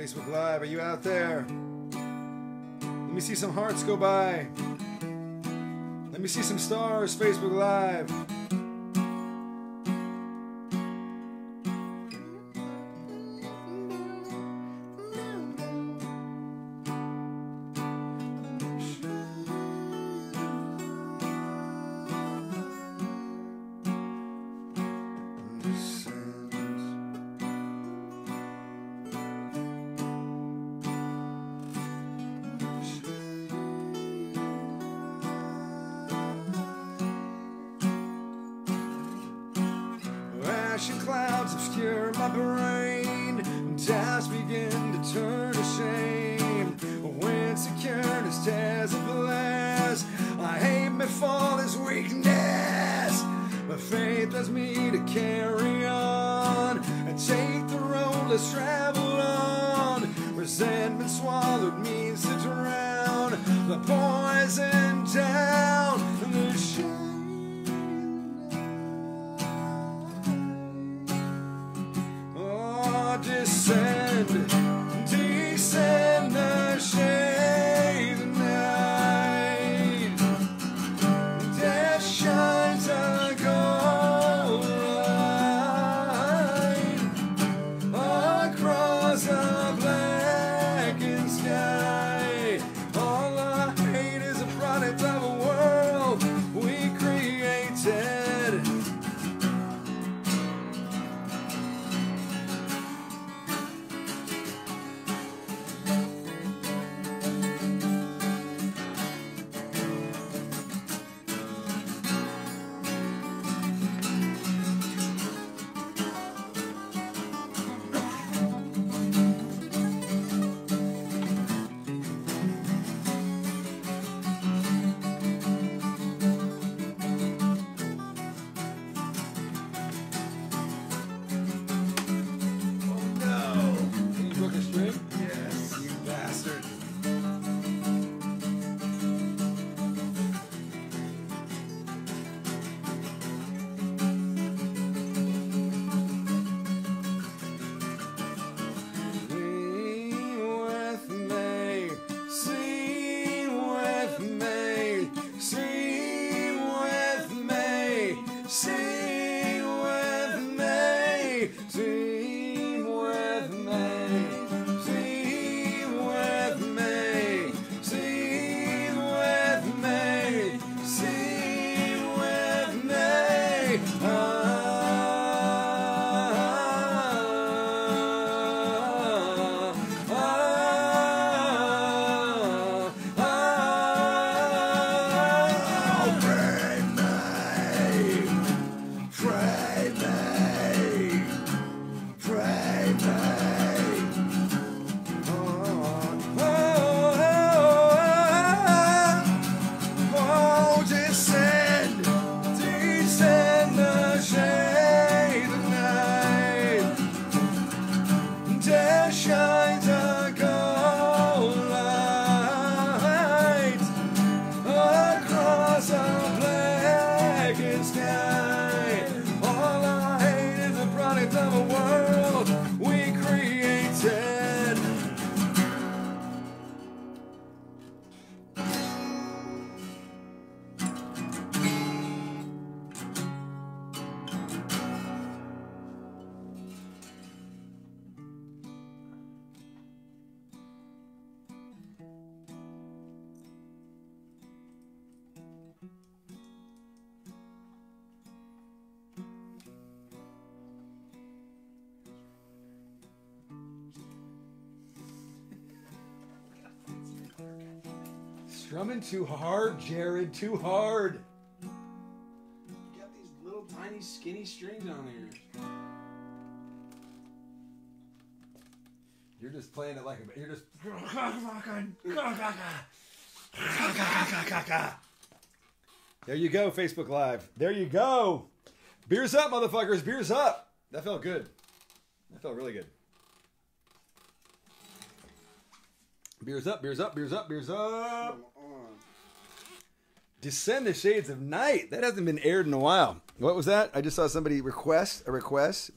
Facebook Live, are you out there? Let me see some hearts go by. Let me see some stars, Facebook Live. Too hard, Jared, too hard. You got these little tiny skinny strings on there. You're just playing it like a. You're just. There you go, Facebook Live. There you go. Beers up, motherfuckers. Beers up. That felt good. That felt really good. Beers up, beers up, beers up, beers up. Descend the Shades of Night. That hasn't been aired in a while. What was that? I just saw somebody request a request.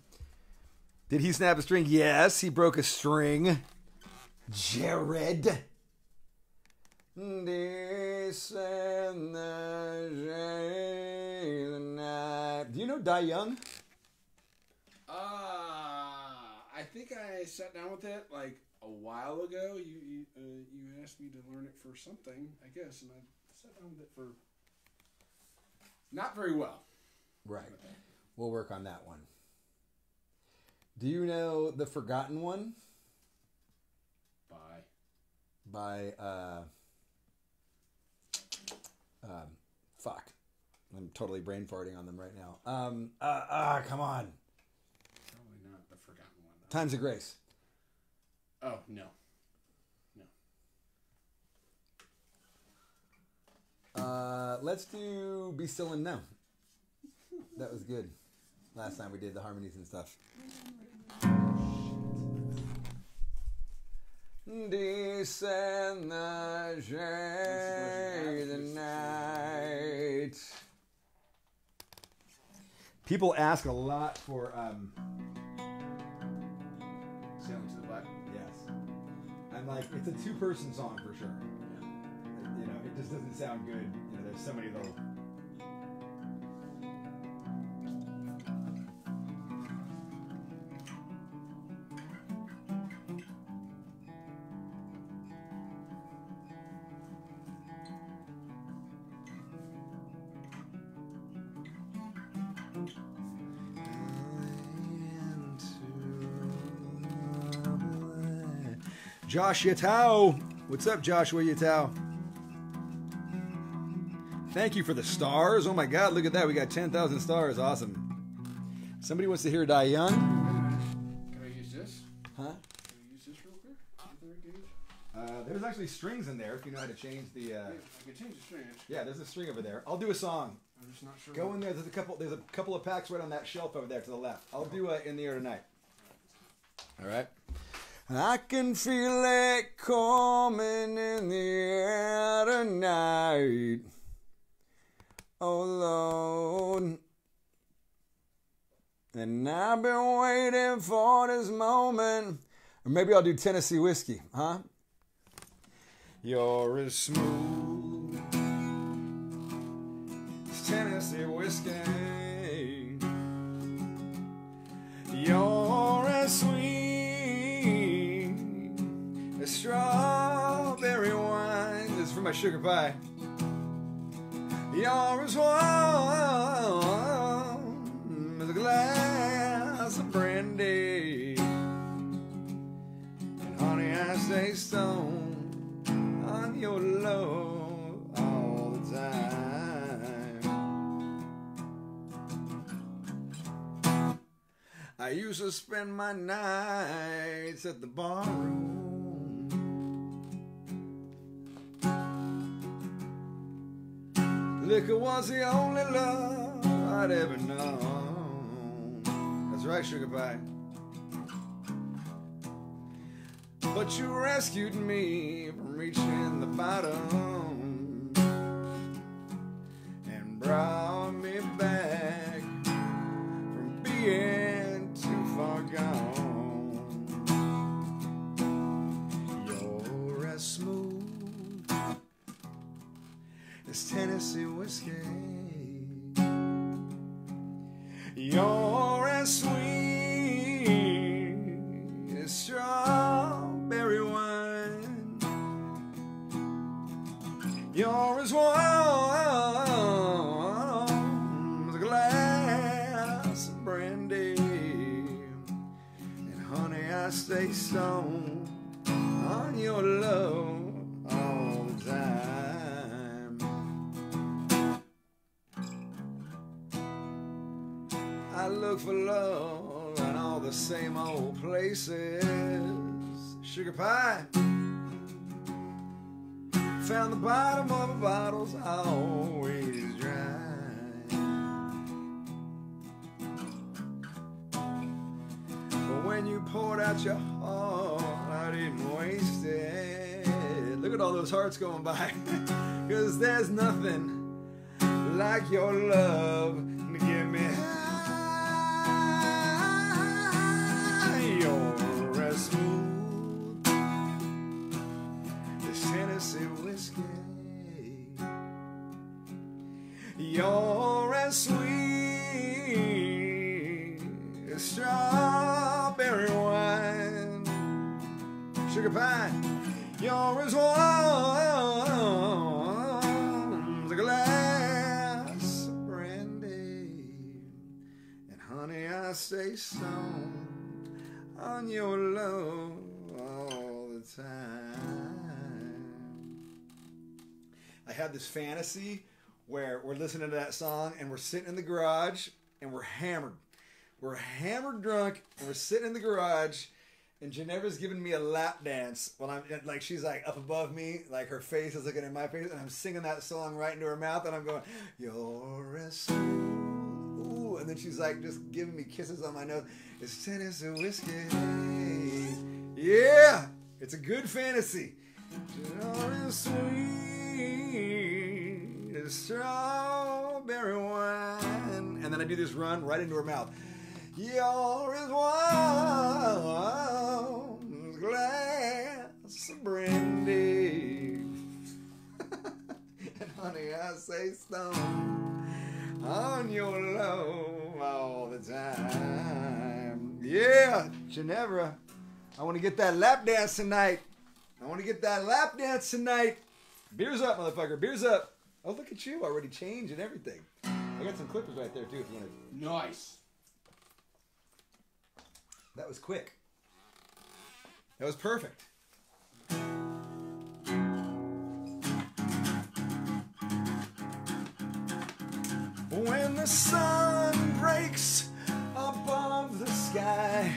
Did he snap a string? Yes, he broke a string. Jared. Descend the shades of night. Do you know Die Young? Uh, I think I sat down with it like a while ago. You you, uh, you asked me to learn it for something, I guess, and I sat down with it for not very well. Right. We'll work on that one. Do you know The Forgotten One Bye. by uh um fuck. I'm totally brain farting on them right now. Um uh, uh come on. Probably not the forgotten one. Times of Grace. Oh no. Uh let's do Be Still and Know. That was good. Last time we did the harmonies and stuff. Descend the shade night. People ask a lot for um Sail into the black. yes. I'm like it's a two person song for sure. Just doesn't sound good. You know, there's so many little Josh Yatao. What's up, Joshua Yatao? Thank you for the stars. Oh my God, look at that. We got 10,000 stars. Awesome. Somebody wants to hear Die Young? Can I use this? Huh? Can I use this real quick? Is there a gauge? Uh, there's actually strings in there if you know how to change the. Uh, Yeah, I can change the strings. yeah, there's a string over there. I'll do a song. I'm just not sure. Go in there. There's a couple. There's a couple of packs right on that shelf over there to the left. I'll do a in the air tonight. All right. I can feel it coming in the air tonight alone. And I've been waiting for this moment. Or maybe I'll do Tennessee whiskey, huh? You're as smooth as Tennessee whiskey. You're as sweet as strawberry wine. This is for my sugar pie. You're as warm as a glass of brandy. And honey, I stay stoned on your love all the time. I used to spend my nights at the barroom. Liquor was the only love I'd ever known. That's right, sugar pie. But you rescued me from reaching the bottom and brought me back from being too far gone. Tennessee whiskey. You're as sweet as strawberry wine. You're as warm as a glass of brandy. And honey, I stay stoned places. Sugar pie. Found the bottom of a bottle's I always dry. But when you poured out your heart, I didn't waste it. Look at all those hearts going by. Cause there's nothing like your love You're as sweet as strawberry wine. Sugar pie. You're as warm as a glass of brandy. And honey, I stay stoned on your love all the time. I had this fantasy where we're listening to that song and we're sitting in the garage and we're hammered. We're hammered drunk and we're sitting in the garage and Ginevra's giving me a lap dance when I'm like she's like up above me, like her face is looking at my face, and I'm singing that song right into her mouth, and I'm going, "You're a smooth," ooh, and then she's like just giving me kisses on my nose. It's Tennessee whiskey, yeah, it's a good fantasy. You're sweet strawberry wine, and then I do this run right into her mouth. You're as warm as glass of brandy. and honey, I say stone on your love all the time. Yeah, Ginevra, I want to get that lap dance tonight. I want to get that lap dance tonight. Beers up, motherfucker. Beers up. Oh, look at you. Already changed and everything. I got some clippers right there, too, if you want to. Nice. That was quick. That was perfect. When the sun breaks above the sky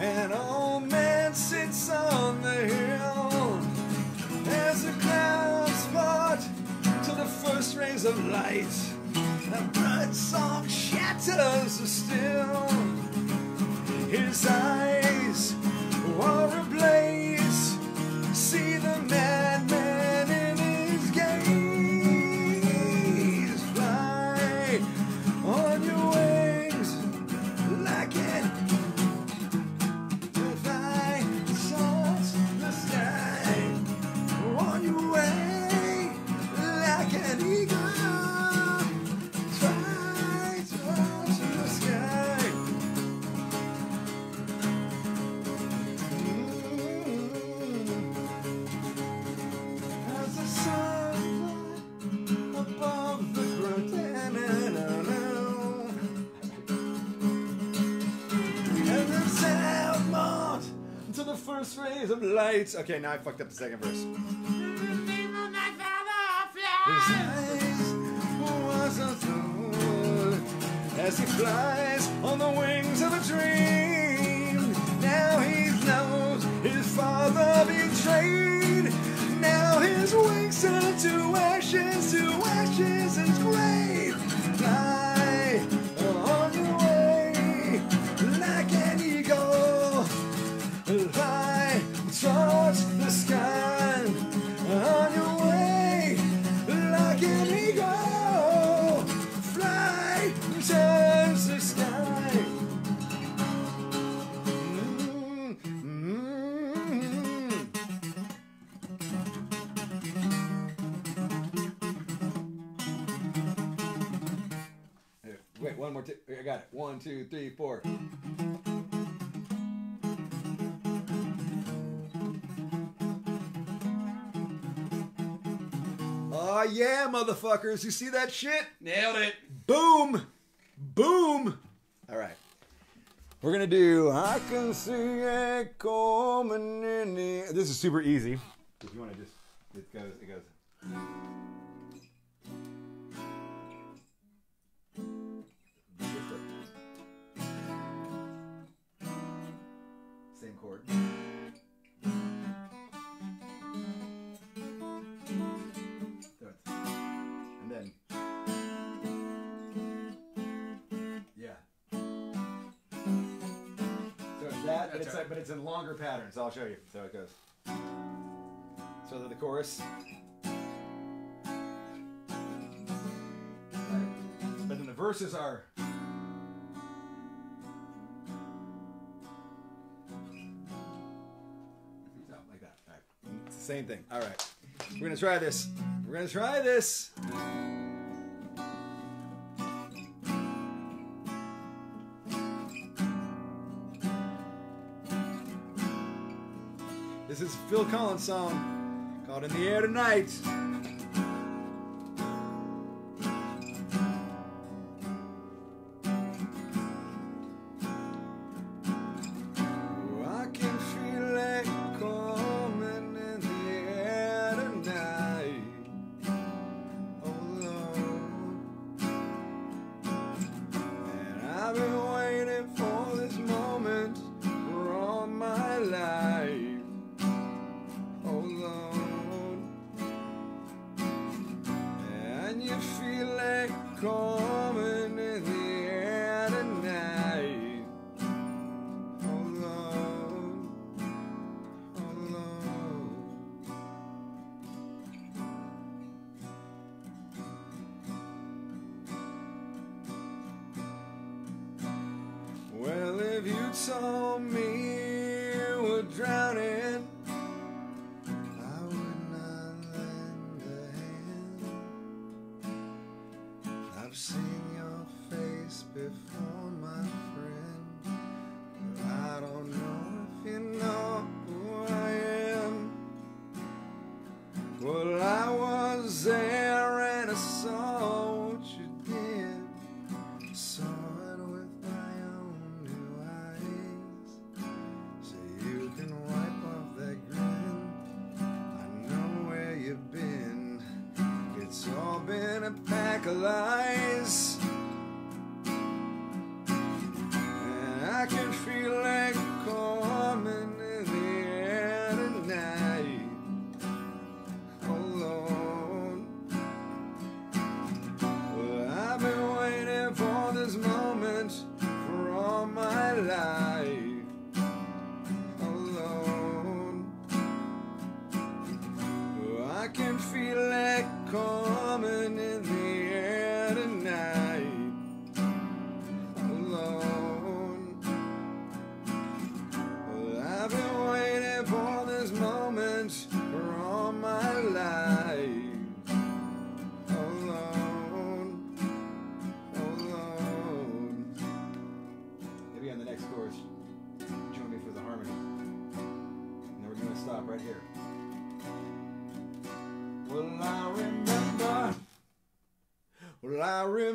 and old man sits on the hill as the clouds part first rays of light, the bird song shatters the still. His eyes are ablaze. See the madman of light. Okay, now I fucked up the second verse. As he flies on the wings of a dream. Now he knows his father betrayed. Now his wings turn to ashes, to ashes and grave. One more. T- I got it. One, two, three, four. Oh yeah, motherfuckers! You see that shit? Nailed it. Boom! Boom! All right. We're gonna do I can see it coming in the. This is super easy. If you want to just, it goes, it goes. It's but it's like, but it's in longer patterns. I'll show you. So it goes. So then the chorus. Right. But then the verses are. Like that. All right. It's the same thing. All right. We're gonna try this. We're gonna try this. Phil Collins song called In the Air Tonight.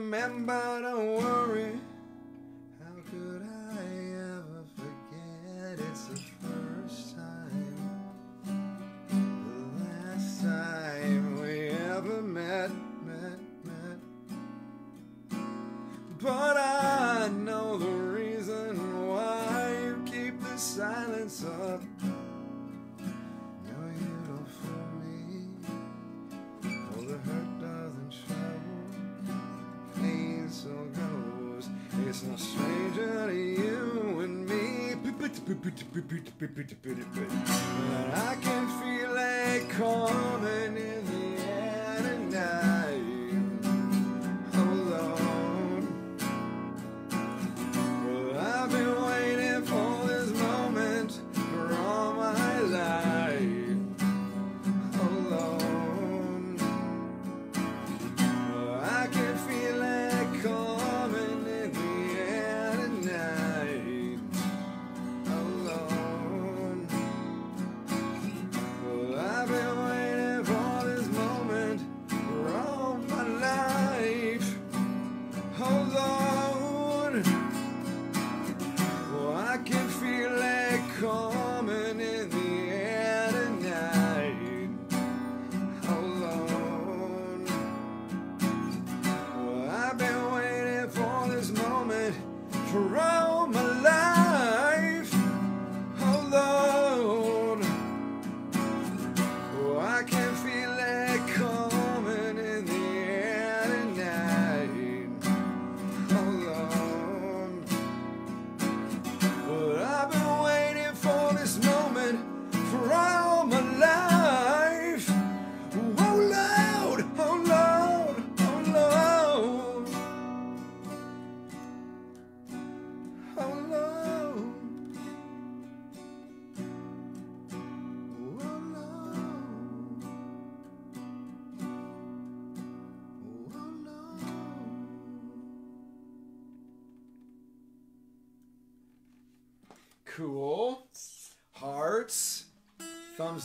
Remember.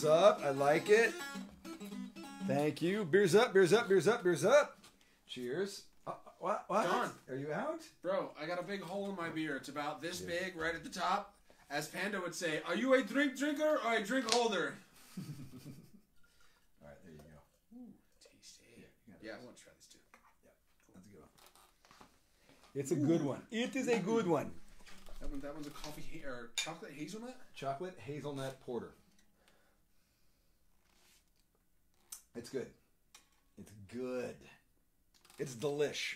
Thumbs up. I like it. Thank you. Beers up, beers up, beers up, beers up. Cheers. Uh, what? What? Don. Are you out? Bro, I got a big hole in my beer. It's about this big, right at the top. As Panda would say, are you a drink drinker or a drink holder? All right, there you go. Ooh, Tasty. got Yeah, I want to try this too. That's a good one. It's a good one. It is a good one. That one, that one's a coffee ha- or chocolate hazelnut. Chocolate hazelnut porter. It's good. It's good. It's delish.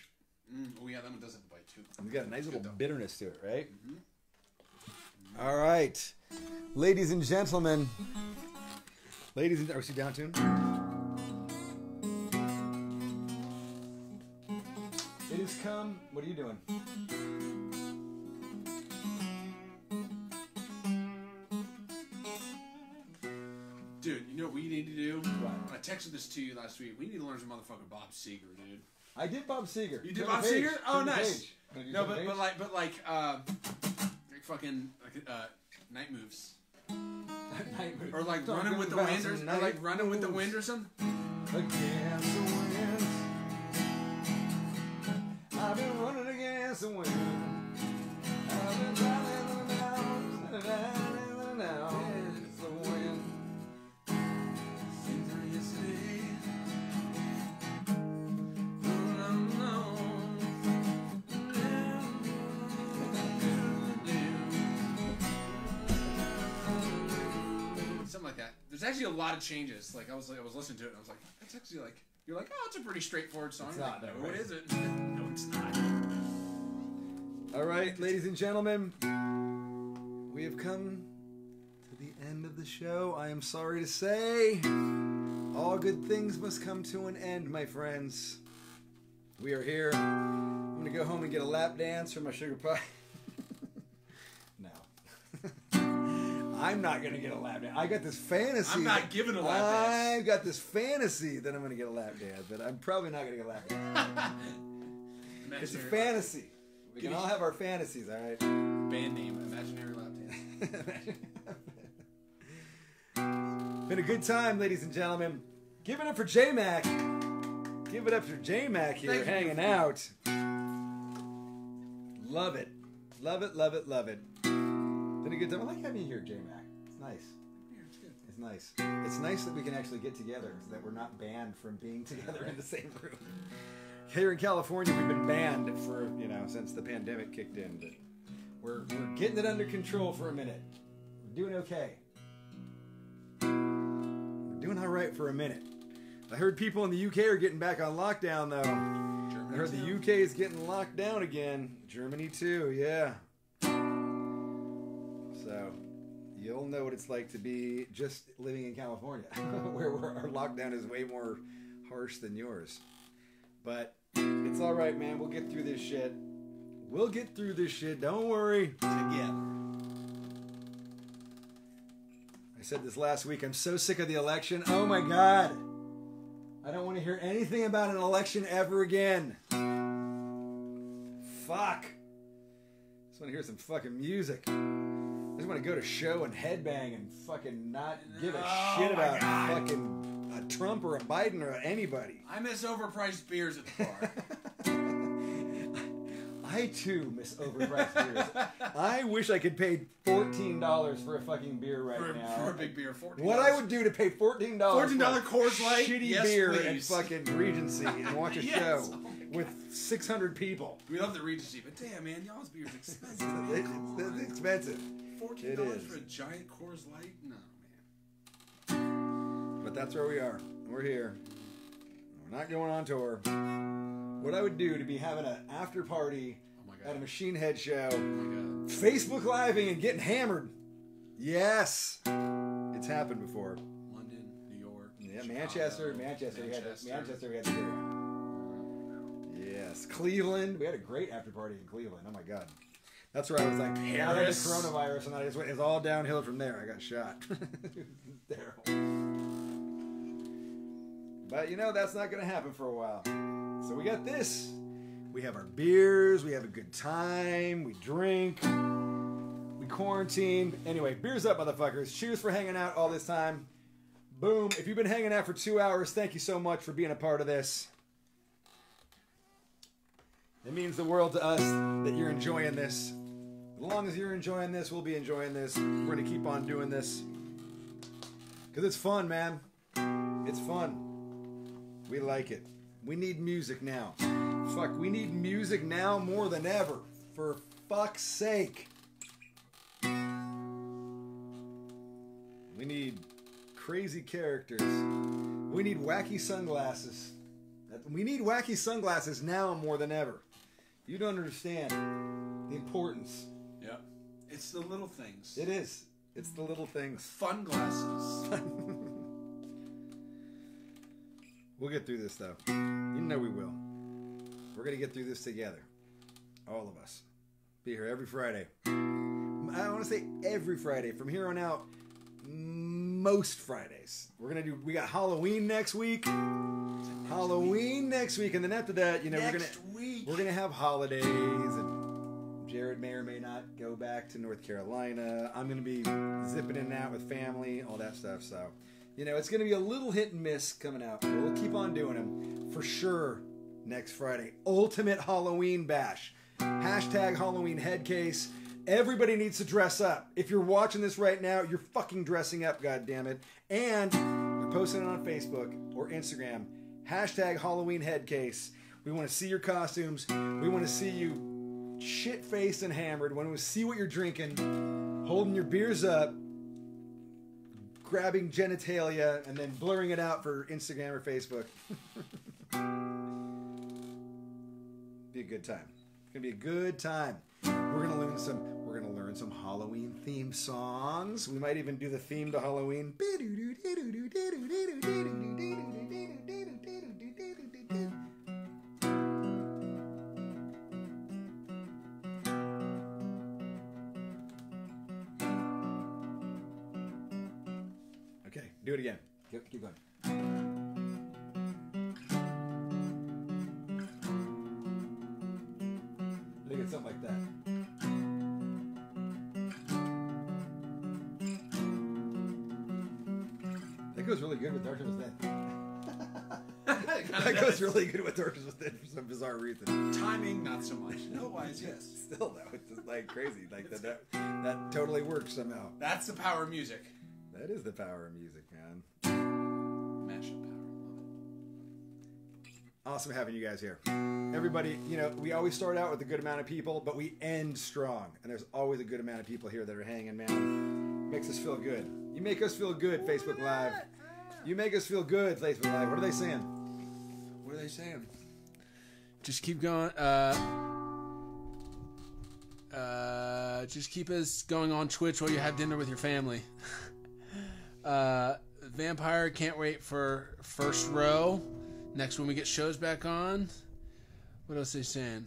Mm, oh yeah, that one does have a bite too. It's got a nice little bitterness to it, right? All right, ladies and gentlemen. Ladies and are we down tune? It has come. What are you doing? Dude, you know what we need to do? What? I texted this to you last week. We need to learn some motherfucking Bob Seger, dude. I did Bob Seger. You did Turn Bob page. Seger? Oh, Turn nice. page. Wanna do No, but page? but like but like uh, like fucking like uh, night moves Night moves. or like Talking running with the wind or, or like running with the moves. wind or something. Against the wind. I've been running against the wind. Lot of changes. Like I was, like, I was listening to it, and I was like, "That's actually like." You're like, "Oh, it's a pretty straightforward song." It's not, like, no, right? it isn't. no, it's not. All right, ladies and gentlemen, we have come to the end of the show. I am sorry to say, all good things must come to an end, my friends. We are here. I'm gonna go home and get a lap dance for my sugar pie. I'm not gonna get a lap dance. I got this fantasy. I'm not giving a lap dance. I've got this fantasy that I'm gonna get a lap dance, but I'm probably not gonna get a lap dance. It's a fantasy. We can all have our fantasies, all right? Band name: Imaginary Lap Dance. Been a good time, ladies and gentlemen. Give it up for J Mac. Give it up for J Mac here, Thank you. hanging out. Love it. Love it, love it, love it. Been a good time. I like having you here, J Mac. It's nice. Yeah, it's good. It's nice. It's nice that we can actually get together, so that we're not banned from being together in the same room. here in California, we've been banned for you know since the pandemic kicked in, but we're we're getting it under control for a minute. We're doing okay. We're doing all right for a minute. I heard people in the UK are getting back on lockdown though. Germany I heard the. UK is getting locked down again. Germany too, yeah. So you'll know what it's like to be just living in California, where our lockdown is way more harsh than yours. But it's all right, man. We'll get through this shit. We'll get through this shit. Don't worry. together. I said this last week. I'm so sick of the election. Oh my god. I don't want to hear anything about an election ever again. Fuck. I Just want to hear some fucking music. I just want to go to show and headbang and fucking not give a Oh shit about fucking a Trump or a Biden or anybody. I miss overpriced beers at the bar. I too miss overpriced beers. I wish I could pay fourteen dollars for a fucking beer right for, now. for a big beer. $14. What I would do to pay fourteen dollars $14 Coors Light? shitty Yes, beer please. at fucking Regency and watch a Yes. show Oh with six hundred people. We love the Regency, but damn, man, y'all's beer's expensive. man. It- Come it's, it's expensive, Fourteen dollars for a giant Coors Light? No, man. but that's where we are. We're here. We're not going on tour. What I would do to be having an after party Oh at a. Machine Head show, Oh. Facebook living and getting hammered. Yes, it's happened before. London, New York. Yeah, Chicago, Manchester, Manchester, we had Manchester. Manchester, we had to do it. Yes, Cleveland. We had a great after party in Cleveland. Oh my god, that's where I was like, now I had the Paris. coronavirus, and I just went. It's all downhill from there. I got shot. Terrible. But you know that's not going to happen for a while. So we got this. We have our beers. We have a good time. We drink. We quarantine. Anyway, beers up, motherfuckers. Cheers for hanging out all this time. Boom. If you've been hanging out for two hours, thank you so much for being a part of this. It means the world to us that you're enjoying this. As long as you're enjoying this, we'll be enjoying this. We're going to keep on doing this. Because it's fun, man. It's fun. We like it. We need music now. Fuck, we need music now more than ever. For fuck's sake. We need crazy characters. We need wacky sunglasses. We need wacky sunglasses now more than ever. You don't understand the importance. It's the little things. It is. It's the little things. Fun glasses. we'll get through this though. You know we will. We're gonna get through this together. All of us. Be here every Friday. I want to say every Friday from here on out. Most Fridays. We're gonna do. We got Halloween next week. Halloween next week, and then after that, you know, we're gonna week. we're gonna have holidays, and Jared may or may not go back to North Carolina. I'm gonna be zipping in and out with family, all that stuff. So, you know, it's gonna be a little hit and miss coming out, but we'll keep on doing them for sure. Next Friday, Ultimate Halloween Bash. Hashtag Halloween Headcase. Everybody needs to dress up. If you're watching this right now, you're fucking dressing up, God damn it. And you're posting it on Facebook or Instagram. Hashtag Halloween Headcase. We want to see your costumes. We want to see you shit faced and hammered. When we see what you're drinking, holding your beers up, grabbing genitalia, and then blurring it out for Instagram or Facebook. be a good time. It's gonna be a good time. We're gonna learn some. We're gonna learn some Halloween theme songs. We might even do the theme to Halloween. do it again. Keep, keep going. I think it's something like that. That goes really good with Darkness Within. That goes really good with Darkness Within for some bizarre reason. Timing, not so much. Otherwise, yes. Still though, it's just like crazy. Like that, that that totally works somehow. That's the power of music. That is the power of music, man. Mashup power. Awesome having you guys here. Everybody, you know, we always start out with a good amount of people, but we end strong. And there's always a good amount of people here that are hanging, man. Makes us feel good. You make us feel good, Facebook Live. You make us feel good, Facebook Live. What are they saying? What are they saying? Just keep going. Uh, uh, just keep us going on Twitch while you have dinner with your family. uh, Vampire can't wait for first row. Next when we get shows back on. What else are they saying?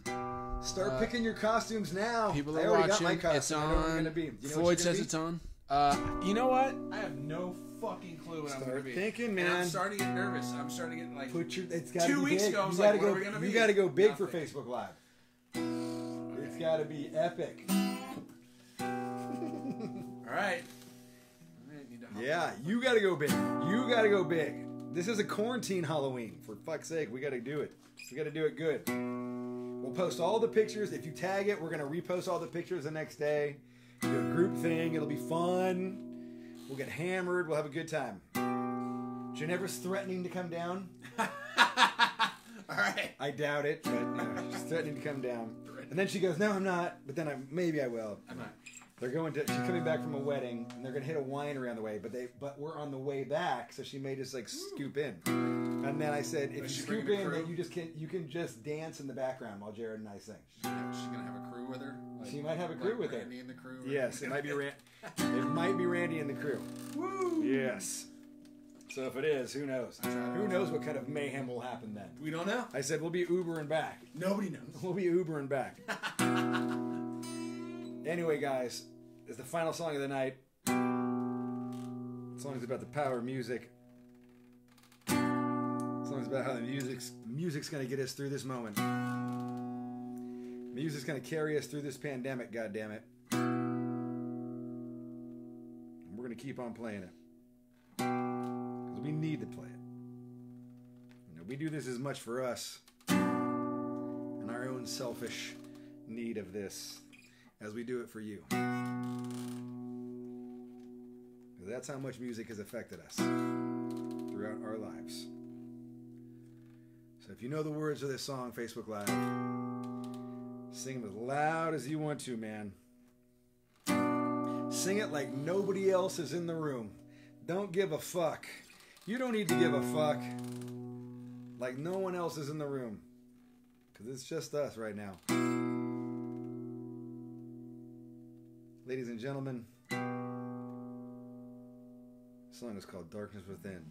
Start picking your costumes now. People I are already watching. got my costume. It's I know what on. You know what Floyd you're says gonna be? it's on. Uh, you know what? I have no fucking clue what I'm Start gonna be. thinking, And man. I'm starting to get nervous. I'm starting to get like. Put your. It's got Two be weeks big. ago, I you was gotta like, what go. are we gonna you be? gotta go big for Facebook Live. It's got to be epic. All right. Yeah, you got to go big. You got to go big. This is a quarantine Halloween. For fuck's sake, we got to do it. We got to do it good. We'll post all the pictures. If you tag it, we're gonna repost all the pictures the next day. Do a group thing. It'll be fun. We'll get hammered. We'll have a good time. Ginevra's threatening to come down. All right. I doubt it, but she's threatening to come down. And then she goes, "No, I'm not." But then I maybe I will. I'm not. They're going to. She's coming back from a wedding, and they're gonna hit a winery on the way. But they, but we're on the way back, so she may just like hmm. scoop in. And then I said, if you Is she scoop bringing in, a then you just can you can just dance in the background while Jared and I sing. She's gonna, she's gonna have a crew with her. Like, She might have a crew like with her. Randy and the crew. Yes, it might be Ran- it might be Randy and the crew. Woo! Yes. So if it is, who knows? Who knows what kind of mayhem will happen then? We don't know. I said we'll be Ubering back. Nobody knows. We'll be Ubering back. anyway, guys, it's the final song of the night. The song's about the power of music. The song's about how the music's music's gonna get us through this moment. Music's gonna carry us through this pandemic. God damn it! And we're gonna keep on playing it because we need to play it. You know, we do this as much for us and our own selfish need of this as we do it for you. That's how much music has affected us throughout our lives. So if you know the words of this song, Facebook Live, sing them as loud as you want to, man. Sing it like nobody else is in the room. Don't give a fuck. You don't need to give a fuck. Like no one else is in the room. Because it's just us right now. Ladies and gentlemen, the song is called Darkness Within.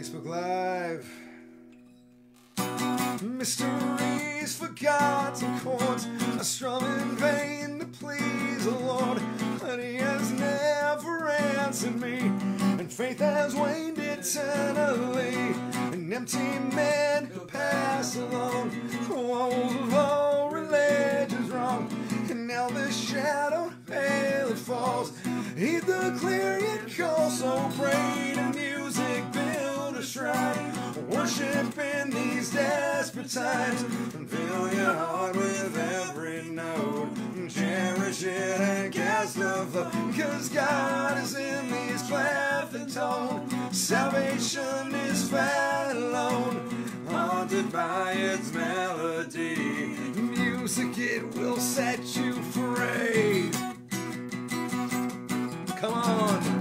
Facebook Live. Mysteries, forgotten chords, I strum in vain to please the Lord, but He has never answered me, and faith has waned eternally. An empty man who passed along, walls of Heed the clarion call, so pray to music, build a shrine. worship in these desperate times. And fill your heart with every note. Cherish it and cast flow. Cause God is in these cleft and tone. Salvation is found alone. Haunted by its melody. Music, it will set you free. Come on.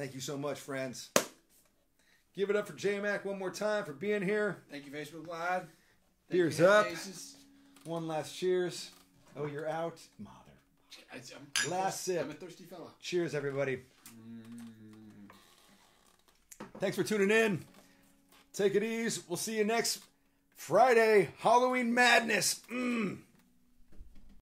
Thank you so much, friends. Give it up for J Mac one more time for being here. Thank you, Facebook Live. Thank Beers you, up. Faces. One last cheers. Oh, you're out? Mother. I, I'm, Last sip. I'm a thirsty fella. Cheers, everybody. Thanks for tuning in. Take it easy. We'll see you next Friday. Halloween madness. Mm.